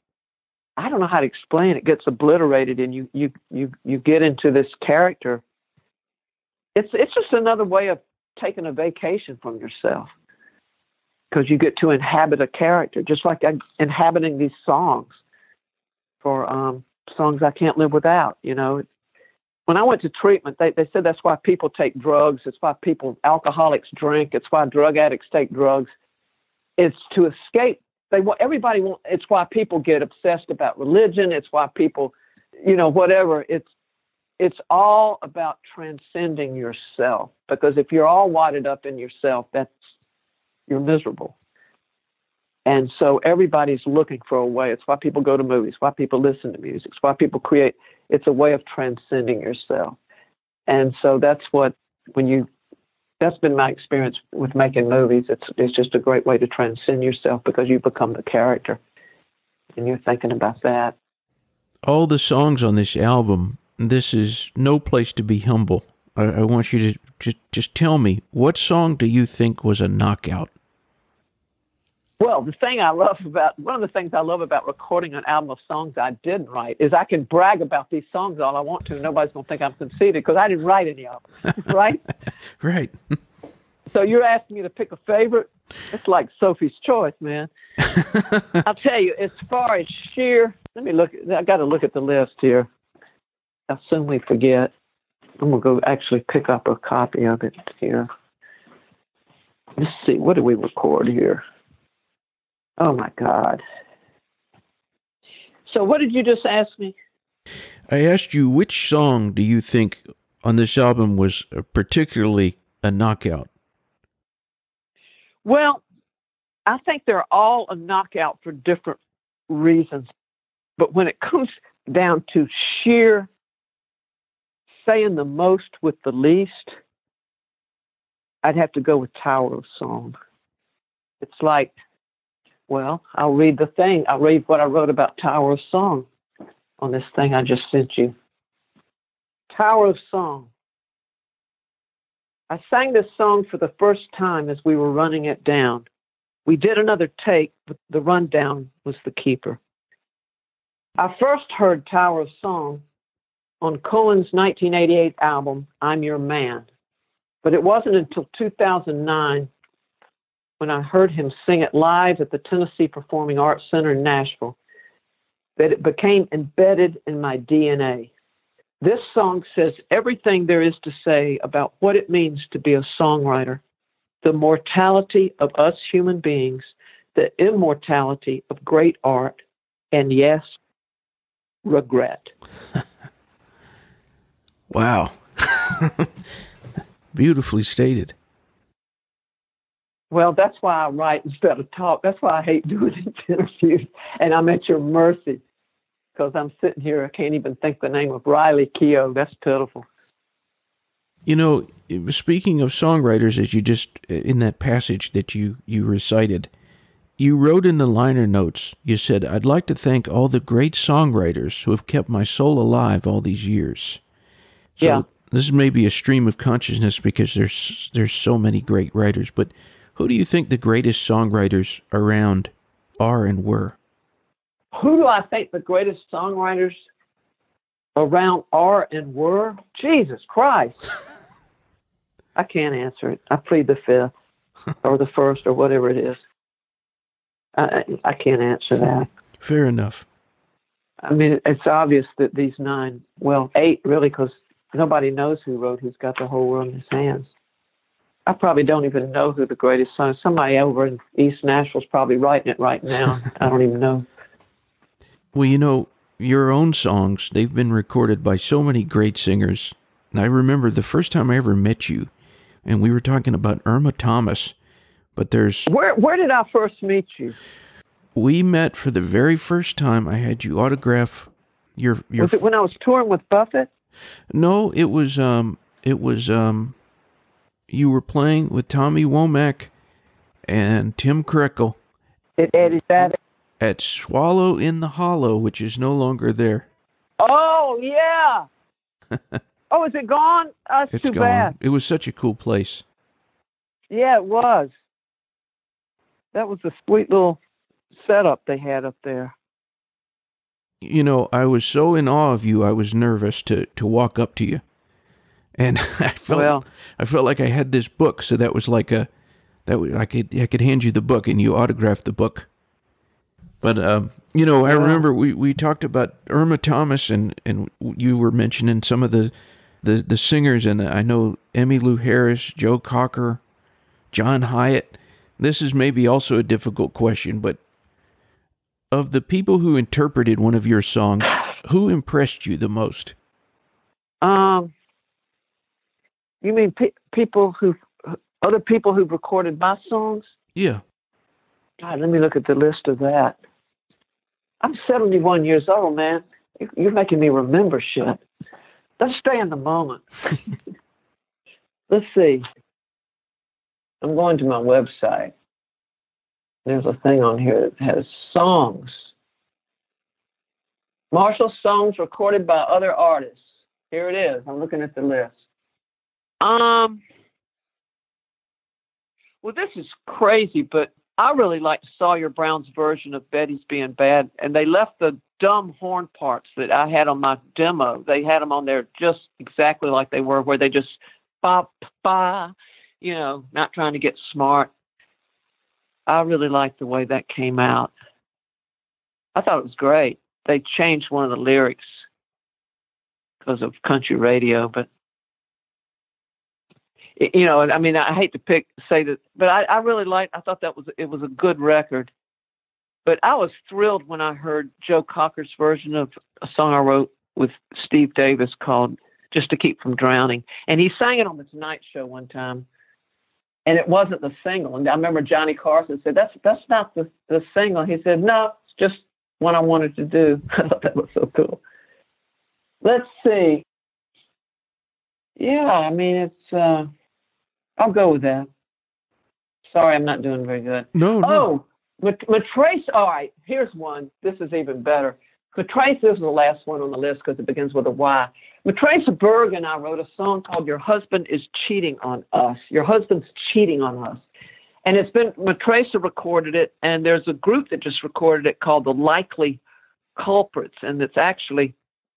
I don't know how to explain it, gets obliterated and you you you you get into this character. It's it's just another way of taking a vacation from yourself because you get to inhabit a character, just like inhabiting these songs for um, songs I can't live without. You know, when I went to treatment, they they said that's why people take drugs. It's why people alcoholics drink. It's why drug addicts take drugs. It's to escape. They want everybody want. It's why people get obsessed about religion. It's why people, you know, whatever. It's it's all about transcending yourself because if you're all wadded up in yourself, that's you're miserable. And so everybody's looking for a way. It's why people go to movies, why people listen to music, it's why people create. It's a way of transcending yourself. And so that's what, when you that's been my experience with making movies. It's it's just a great way to transcend yourself because you become the character, and you're thinking about that. All the songs on this album. This is no place to be humble. I, I want you to just just tell me what song do you think was a knockout? Well, the thing I love about one of the things I love about recording an album of songs I didn't write is I can brag about these songs all I want to. Nobody's gonna think I'm conceited because I didn't write any of them, right? right. So you're asking me to pick a favorite? It's like Sophie's choice, man. I'll tell you, as far as sheer, let me look. I got to look at the list here. I'll soon we forget. I'm gonna go actually pick up a copy of it here. Let's see, what do we record here? Oh my God. So, what did you just ask me? I asked you which song do you think on this album was particularly a knockout? Well, I think they're all a knockout for different reasons. But when it comes down to sheer saying the most with the least, I'd have to go with Tower of Song. It's like well, I'll read the thing. I'll read what I wrote about Tower of Song on this thing I just sent you. Tower of Song. I sang this song for the first time as we were running it down. We did another take, but the rundown was the keeper. I first heard Tower of Song on Cohen's 1988 album, I'm Your Man, but it wasn't until 2009 when I heard him sing it live at the Tennessee Performing Arts Center in Nashville that it became embedded in my DNA. This song says everything there is to say about what it means to be a songwriter, the mortality of us human beings, the immortality of great art, and yes, regret. wow. Beautifully stated. Well, that's why I write instead of talk. That's why I hate doing these interviews. And I'm at your mercy because I'm sitting here. I can't even think the name of Riley Keough. That's pitiful. You know, speaking of songwriters, as you just in that passage that you you recited, you wrote in the liner notes. You said, "I'd like to thank all the great songwriters who have kept my soul alive all these years." So yeah. This may be a stream of consciousness because there's there's so many great writers, but who do you think the greatest songwriters around are and were? Who do I think the greatest songwriters around are and were? Jesus Christ. I can't answer it. I plead the fifth or the first or whatever it is. I, I can't answer that. Fair enough. I mean, it's obvious that these nine, well, eight really, because nobody knows who wrote Who's Got the Whole World in His Hands. I probably don't even know who the greatest song. Somebody over in East Nashville's probably writing it right now. I don't even know. Well, you know, your own songs, they've been recorded by so many great singers. And I remember the first time I ever met you, and we were talking about Irma Thomas. But there's Where where did I first meet you? We met for the very first time. I had you autograph your your Was it when I was touring with Buffett? No, it was um it was um you were playing with Tommy Womack and Tim Krekel. At Eddie Savage. At Swallow in the Hollow, which is no longer there. Oh yeah. oh, is it gone? That's it's too gone. bad. It was such a cool place. Yeah, it was. That was a sweet little setup they had up there. You know, I was so in awe of you, I was nervous to, to walk up to you and I felt well, I felt like I had this book, so that was like a that was, I could I could hand you the book and you autograph the book. But um, you know, I remember we, we talked about Irma Thomas and and you were mentioning some of the the the singers, and I know Emmylou Harris, Joe Cocker, John Hiatt. This is maybe also a difficult question, but of the people who interpreted one of your songs, who impressed you the most? Um, you mean pe- people who, other people who've recorded my songs? Yeah. God, let me look at the list of that. I'm 71 years old, man. You're making me remember shit. Let's stay in the moment. Let's see. I'm going to my website. There's a thing on here that has songs. Marshall songs recorded by other artists. Here it is. I'm looking at the list. Um, well, this is crazy, but I really liked Sawyer Brown's version of Betty's Being Bad, and they left the dumb horn parts that I had on my demo. They had them on there just exactly like they were, where they just ba ba, you know, not trying to get smart. I really liked the way that came out. I thought it was great. They changed one of the lyrics because of country radio, but you know, and I mean, I hate to pick say that, but I, I really liked. I thought that was it was a good record. But I was thrilled when I heard Joe Cocker's version of a song I wrote with Steve Davis called "Just to Keep from Drowning," and he sang it on the Tonight Show one time, and it wasn't the single. And I remember Johnny Carson said, "That's that's not the the single." He said, "No, it's just what I wanted to do." I thought that was so cool. Let's see. Yeah, I mean it's. uh I'll go with that. Sorry, I'm not doing very good. No, no. Oh, Matraca. All right, here's one. This is even better. Matraca is the last one on the list because it begins with a Y. Matraca Berg and I wrote a song called "Your Husband Is Cheating on Us." Your husband's cheating on us, and it's been Matraca recorded it, and there's a group that just recorded it called the Likely Culprits, and it's actually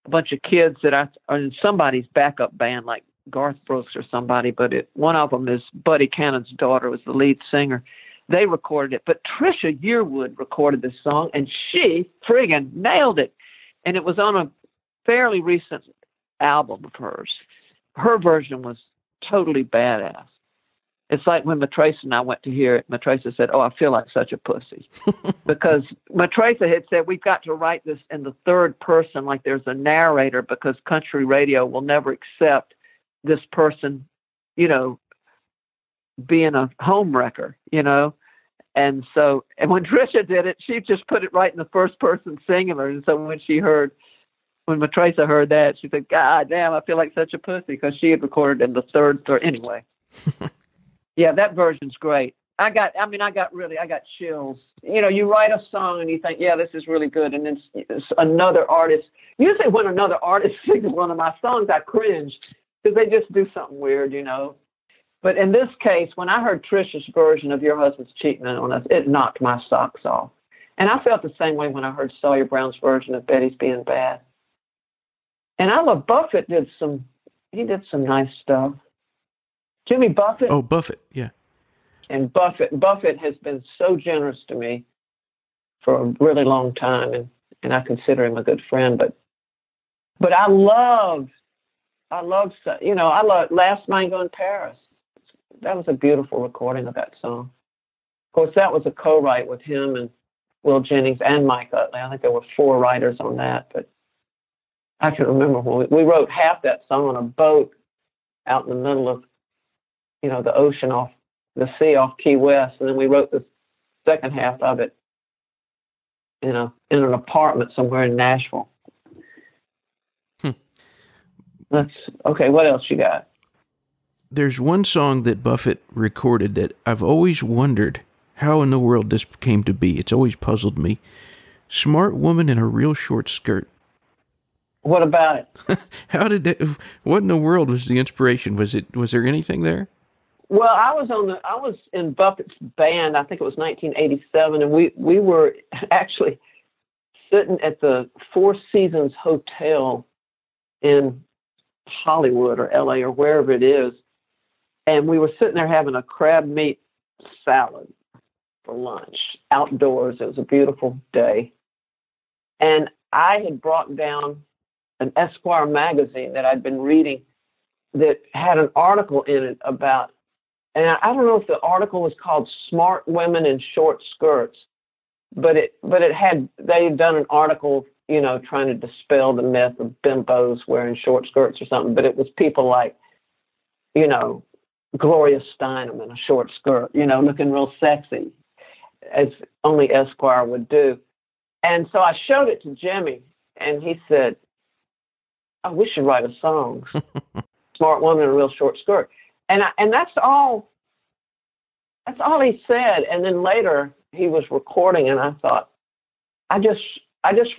a bunch of kids that are in somebody's backup band, like Garth Brooks or somebody, but it, one of them is Buddy Cannon's daughter was the lead singer. They recorded it, but Trisha Yearwood recorded this song, and she friggin' nailed it. And it was on a fairly recent album of hers. Her version was totally badass. It's like when Matraca and I went to hear it, Matraca said, Oh, I feel like such a pussy. because Matraca had said, We've got to write this in the third person, like there's a narrator, because country radio will never accept this person, you know, being a home wrecker, you know. And so, and when Trisha did it, she just put it right in the first person singular. And so when she heard, when Matraca heard that, she said, God damn, I feel like such a pussy because she had recorded in the third, third. Anyway. yeah, that version's great. I got, I mean, I got really, I got chills. You know, you write a song and you think, yeah, this is really good. And then another artist, usually when another artist sings one of my songs, I cringe because they just do something weird, you know. But in this case, when I heard Trisha's version of Your Husband's Cheating on Us, it knocked my socks off. And I felt the same way when I heard Sawyer Brown's version of Betty's Being Bad. And I love Buffett did some he did some nice stuff. Jimmy Buffett. Oh, Buffett, yeah. And Buffett Buffett has been so generous to me for a really long time and, and I consider him a good friend. But but I love I love, you know, I love Last Mango in Paris. That was a beautiful recording of that song. Of course, that was a co-write with him and Will Jennings and Mike Utley. I think there were four writers on that, but I can remember when we, we wrote half that song on a boat out in the middle of, you know, the ocean off the sea off Key West, and then we wrote the second half of it in a in an apartment somewhere in Nashville. That's okay. What else you got? There's one song that Buffett recorded that I've always wondered how in the world this came to be. It's always puzzled me. Smart woman in a real short skirt. What about it? how did that? What in the world was the inspiration? Was it? Was there anything there? Well, I was on the. I was in Buffett's band. I think it was 1987, and we we were actually sitting at the Four Seasons Hotel in Hollywood or LA or wherever it is. And we were sitting there having a crab meat salad for lunch outdoors. It was a beautiful day. And I had brought down an Esquire magazine that I'd been reading that had an article in it about, and I don't know if the article was called Smart Women in Short Skirts, but it, but it had, they had done an article you know, trying to dispel the myth of bimbos wearing short skirts or something, but it was people like, you know, Gloria Steinem in a short skirt, you know, looking real sexy, as only Esquire would do. And so I showed it to Jimmy, and he said, "Oh, we should write a song, smart woman in a real short skirt." And I, and that's all. that's all he said. And then later he was recording, and I thought, I just, I just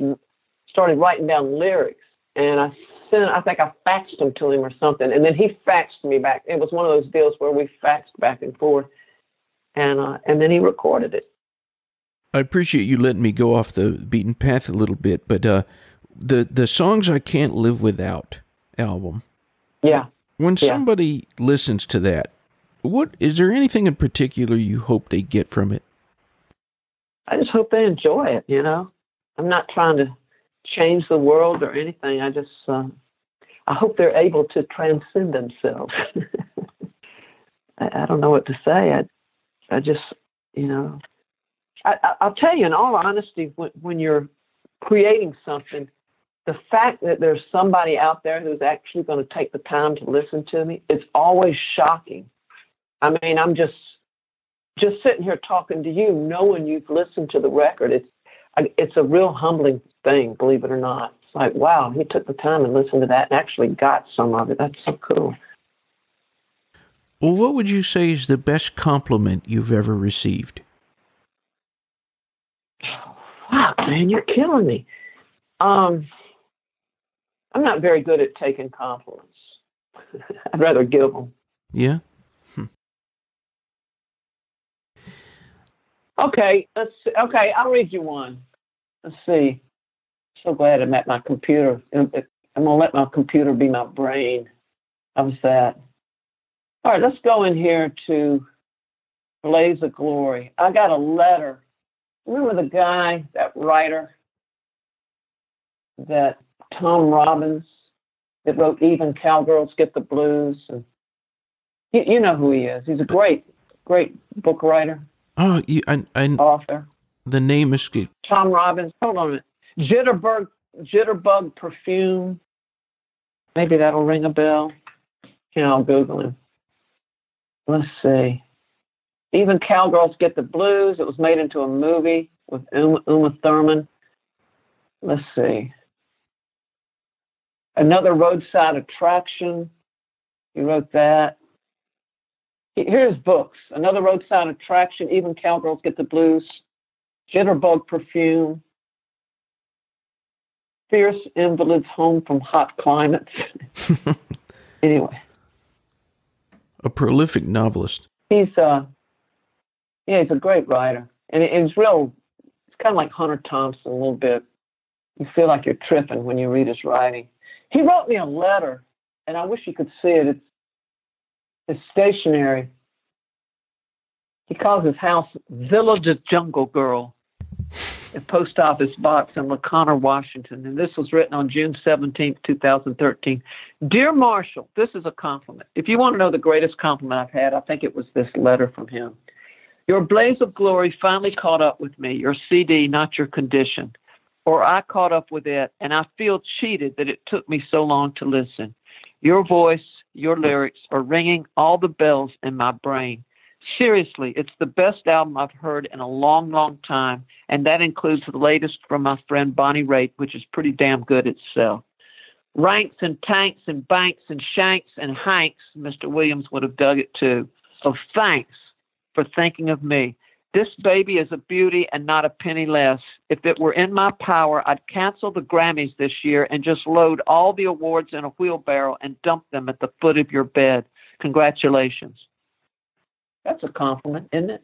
started writing down lyrics, and I sent, I think I faxed them to him or something, and then he faxed me back. It was one of those deals where we faxed back and forth, and uh, and then he recorded it. I appreciate you letting me go off the beaten path a little bit, but uh, the the songs I can't live without album. Yeah. When Yeah. somebody listens to that, what is there anything in particular you hope they get from it? I just hope they enjoy it. You know, I'm not trying to change the world or anything. I just, um, I hope they're able to transcend themselves. I, I don't know what to say. I, I just, you know, I, I, I'll tell you in all honesty, when, when you're creating something, the fact that there's somebody out there who's actually going to take the time to listen to me, it's always shocking. I mean, I'm just just sitting here talking to you, knowing you've listened to the record. It's I- it's a real humbling thing, believe it or not. It's like, wow, he took the time and listened to that and actually got some of it. That's so cool. Well, what would you say is the best compliment you've ever received? Fuck, man, you're killing me. Um, I'm not very good at taking compliments. I'd rather give them. Yeah. Okay, let's see. okay. I'll read you one. Let's see. So glad I'm at my computer. I'm gonna let my computer be my brain. How's that? All right, let's go in here to Blaze of Glory. I got a letter. Remember the guy, that writer, that Tom Robbins, that wrote "Even Cowgirls Get the Blues," and you, you know who he is. He's a great, great book writer, Oh, you, I, I, author. the name escaped. Tom Robbins. Hold on a minute. Jitterbug, Jitterbug perfume. Maybe that'll ring a bell. Yeah, I'll Google him. Let's see. Even Cowgirls Get the Blues. It was made into a movie with Uma, Uma Thurman. Let's see. Another roadside attraction. He wrote that. He- Here's books. Another roadside attraction. Even Cowgirls Get the Blues. Jitterbug perfume. Fierce invalids home from hot climates. anyway, A prolific novelist. he's uh, yeah, he's a great writer, and it's real. It's kind of like Hunter Thompson a little bit. You feel like you're tripping when you read his writing. He wrote me a letter, and I wish you could see it. It's it's stationary. He calls his house Villa de Jungle Girl. a post office box in LaConner, Washington. And this was written on June 17, 2013. Dear Marshall, this is a compliment. If you want to know the greatest compliment I've had, I think it was this letter from him. Your blaze of glory finally caught up with me, your CD, not your condition. Or I caught up with it, and I feel cheated that it took me so long to listen. Your voice, your lyrics are ringing all the bells in my brain. Seriously, it's the best album I've heard in a long, long time, and that includes the latest from my friend Bonnie Raitt, which is pretty damn good itself. Ranks and tanks and banks and shanks and hanks, Mr. Williams would have dug it too. So thanks for thinking of me. This baby is a beauty and not a penny less. If it were in my power, I'd cancel the Grammys this year and just load all the awards in a wheelbarrow and dump them at the foot of your bed. Congratulations. That's a compliment, isn't it?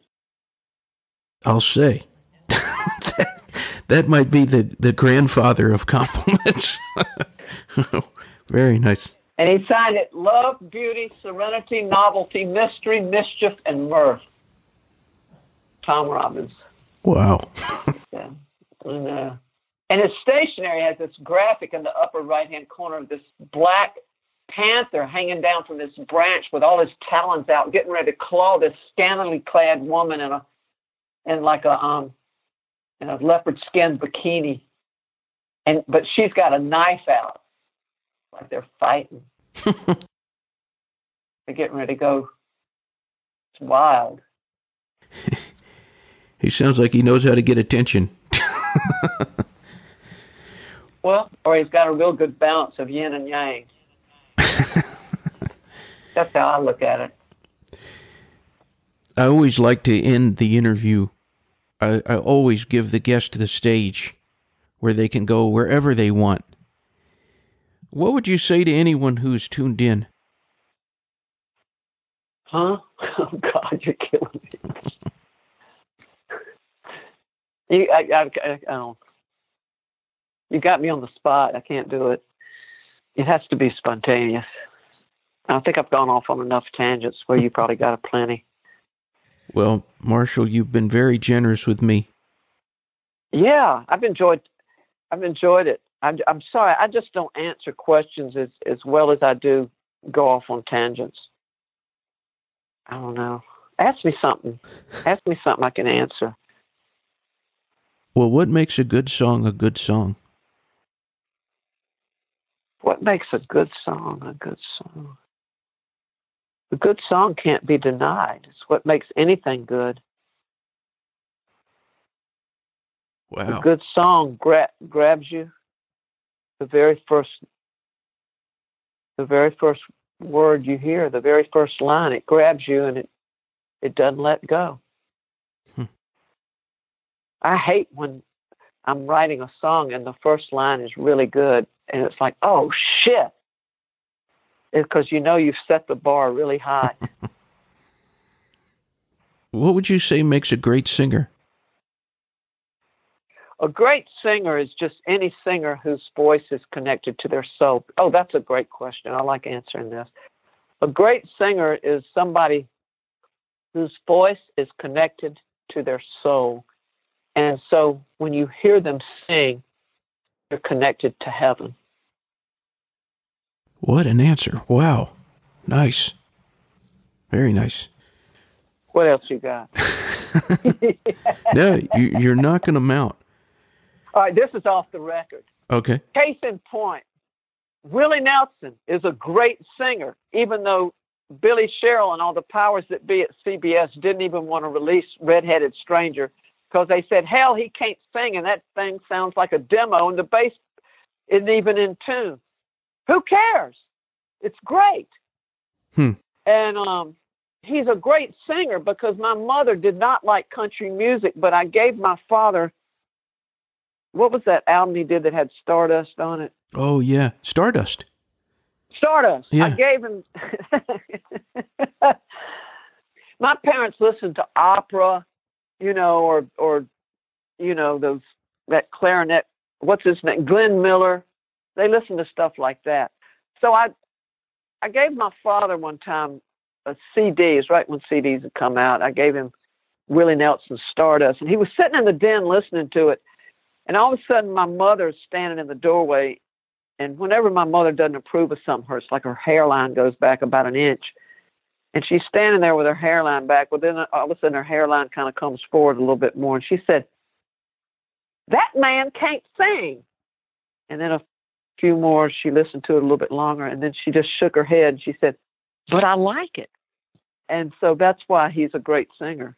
I'll say. that, that might be the, the grandfather of compliments. Very nice. And he signed it Love, Beauty, Serenity, Novelty, Mystery, Mischief, and Mirth. Tom Robbins. Wow. Yeah. And, uh, and his stationery has this graphic in the upper right hand corner of this black panther hanging down from this branch with all his talons out, getting ready to claw this scantily clad woman in a in like a um in a leopard skin bikini. And but she's got a knife out. Like they're fighting. they're getting ready to go. It's wild. He sounds like he knows how to get attention. Well, or he's got a real good balance of yin and yang. That's how I look at it. I always like to end the interview. I, I always give the guest the stage where they can go wherever they want. What would you say to anyone who's tuned in? Huh? Oh God, you're killing me. You, I, I, I. You got me on the spot. I can't do it. It has to be spontaneous. I think I've gone off on enough tangents where you probably got a plenty. Well, Marshall, you've been very generous with me. Yeah, I've enjoyed. I've enjoyed it. I'm, I'm sorry, I just don't answer questions as as well as I do go off on tangents. I don't know. Ask me something. Ask me something I can answer. Well, what makes a good song a good song? What makes a good song a good song? A good song can't be denied. It's what makes anything good. Wow. A good song gra- grabs you. The very first, the very first word you hear, the very first line, it grabs you and it it doesn't let go. I hate when I'm writing a song and the first line is really good and it's like, oh shit, because you know you've set the bar really high. what would you say makes a great singer? A great singer is just any singer whose voice is connected to their soul. Oh, that's a great question. I like answering this. A great singer is somebody whose voice is connected to their soul. And so when you hear them sing, you're connected to heaven. What an answer. Wow. Nice. Very nice. What else you got? yeah, you, you're knocking them out. All right, this is off the record. Okay. Case in point, Willie Nelson is a great singer, even though Billy Sherrill and all the powers that be at CBS didn't even want to release Redheaded Stranger because they said, hell, he can't sing, and that thing sounds like a demo, and the bass isn't even in tune. Who cares? It's great. Hmm. And um, he's a great singer because my mother did not like country music, but I gave my father what was that album he did that had Stardust on it? Oh yeah, Stardust. Stardust. Yeah. I gave him. My parents listened to opera, you know, or or you know those that clarinet. What's his name? Glenn Miller. They listen to stuff like that. So I I gave my father one time a CD. It's right when CDs had come out. I gave him Willie Nelson's Stardust, and he was sitting in the den listening to it. And all of a sudden, my mother's standing in the doorway. And whenever my mother doesn't approve of something, her it's like her hairline goes back about an inch. And she's standing there with her hairline back. Well, then all of a sudden, her hairline kind of comes forward a little bit more. And she said, That man can't sing. And then a few more, she listened to it a little bit longer. And then she just shook her head. and She said, But I like it. And so that's why he's a great singer,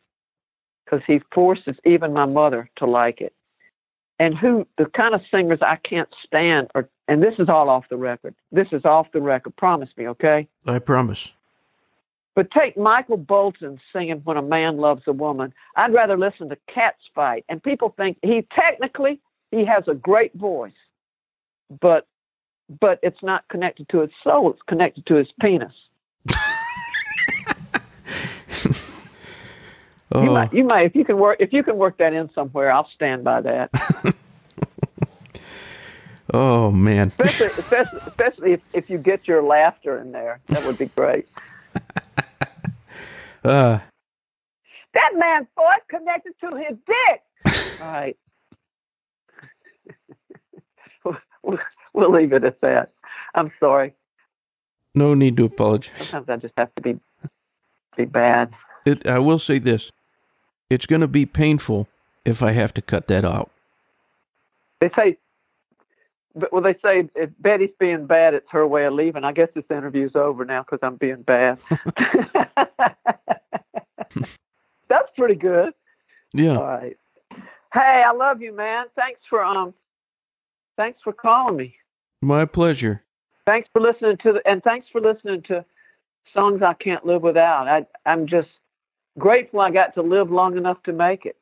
because he forces even my mother to like it and who the kind of singers I can't stand are and this is all off the record. This is off the record. Promise me, okay? I promise. But take Michael Bolton singing When a Man Loves a Woman. I'd rather listen to Cats Fight. And people think he technically he has a great voice. But but it's not connected to his soul, it's connected to his penis. Oh, You might oh. you might if you can work if you can work that in somewhere, I'll stand by that. oh man. especially especially, especially if, if you get your laughter in there. That would be great. Uh, That man's voice connected to his dick. All right. we'll, we'll leave it at that. I'm sorry. no need to apologize. Sometimes I just have to be be bad. It, I will say this: it's going to be painful if I have to cut that out. They say, but well, they say if Betty's being bad, it's her way of leaving. I guess this interview's over now because I'm being bad. That's pretty good. Yeah. All right. Hey, I love you, man. Thanks for um, thanks for calling me. My pleasure. Thanks for listening to the and thanks for listening to songs I can't live without. I I'm just grateful I got to live long enough to make it.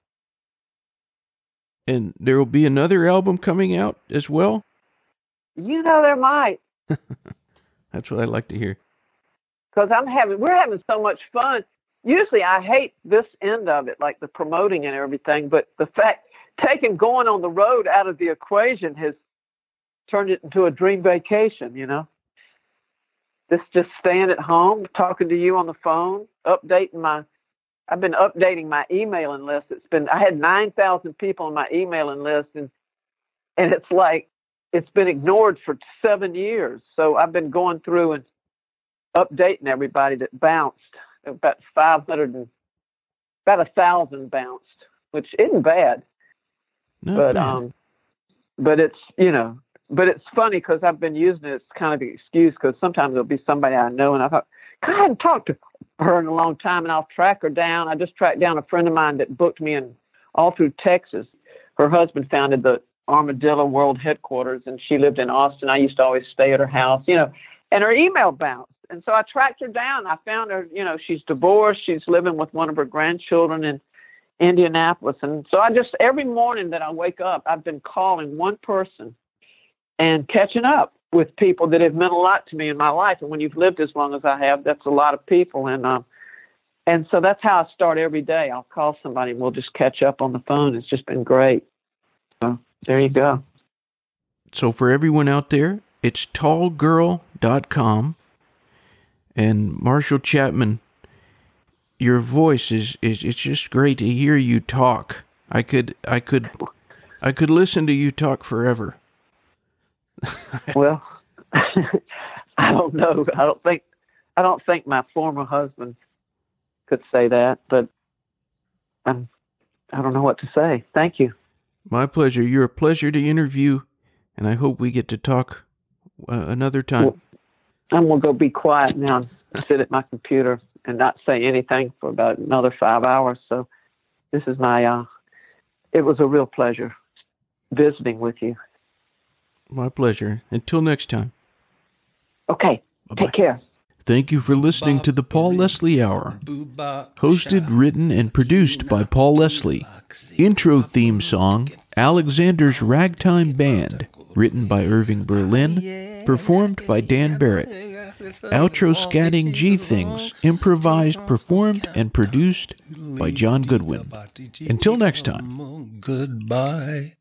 And there will be another album coming out as well? You know, there might. That's what I like to hear. Because I'm having, we're having so much fun. Usually I hate this end of it, like the promoting and everything, but the fact, taking going on the road out of the equation has turned it into a dream vacation, you know? This just staying at home, talking to you on the phone, updating my I've been updating my emailing list. It's been I had nine thousand people on my emailing list and and it's like it's been ignored for seven years. So I've been going through and updating everybody that bounced. About five hundred and about a thousand bounced, which isn't bad. Not but bad. um but it's you know but it's funny because I've been using it as kind of an excuse because sometimes it'll be somebody I know and I thought God, I hadn't talked to her in a long time and I'll track her down. I just tracked down a friend of mine that booked me in all through Texas. Her husband founded the Armadillo World Headquarters and she lived in Austin. I used to always stay at her house, you know, and her email bounced. And so I tracked her down. I found her, you know, she's divorced. She's living with one of her grandchildren in Indianapolis. And so I just, every morning that I wake up, I've been calling one person and catching up with people that have meant a lot to me in my life. And when you've lived as long as I have, that's a lot of people. And um, and so that's how I start every day. I'll call somebody and we'll just catch up on the phone. It's just been great. So there you go. So for everyone out there, it's tallgirl.com. And Marshall Chapman, your voice is, is it's just great to hear you talk. I could I could I could listen to you talk forever. well, I don't know. I don't think I don't think my former husband could say that, but I'm I don't know what to say. Thank you. My pleasure. You're a pleasure to interview, and I hope we get to talk uh, another time. Well, I'm gonna go be quiet now sit at my computer and not say anything for about another five hours. So this is my uh it was a real pleasure visiting with you. My pleasure. Until next time. Okay. Bye-bye. Take care. Thank you for listening to the Paul Leslie Hour. Hosted, written, and produced by Paul Leslie. Intro theme song Alexander's Ragtime Band, written by Irving Berlin, performed by Dan Barrett. Outro scatting G Things, improvised, performed, and produced by John Goodwin. Until next time. Goodbye.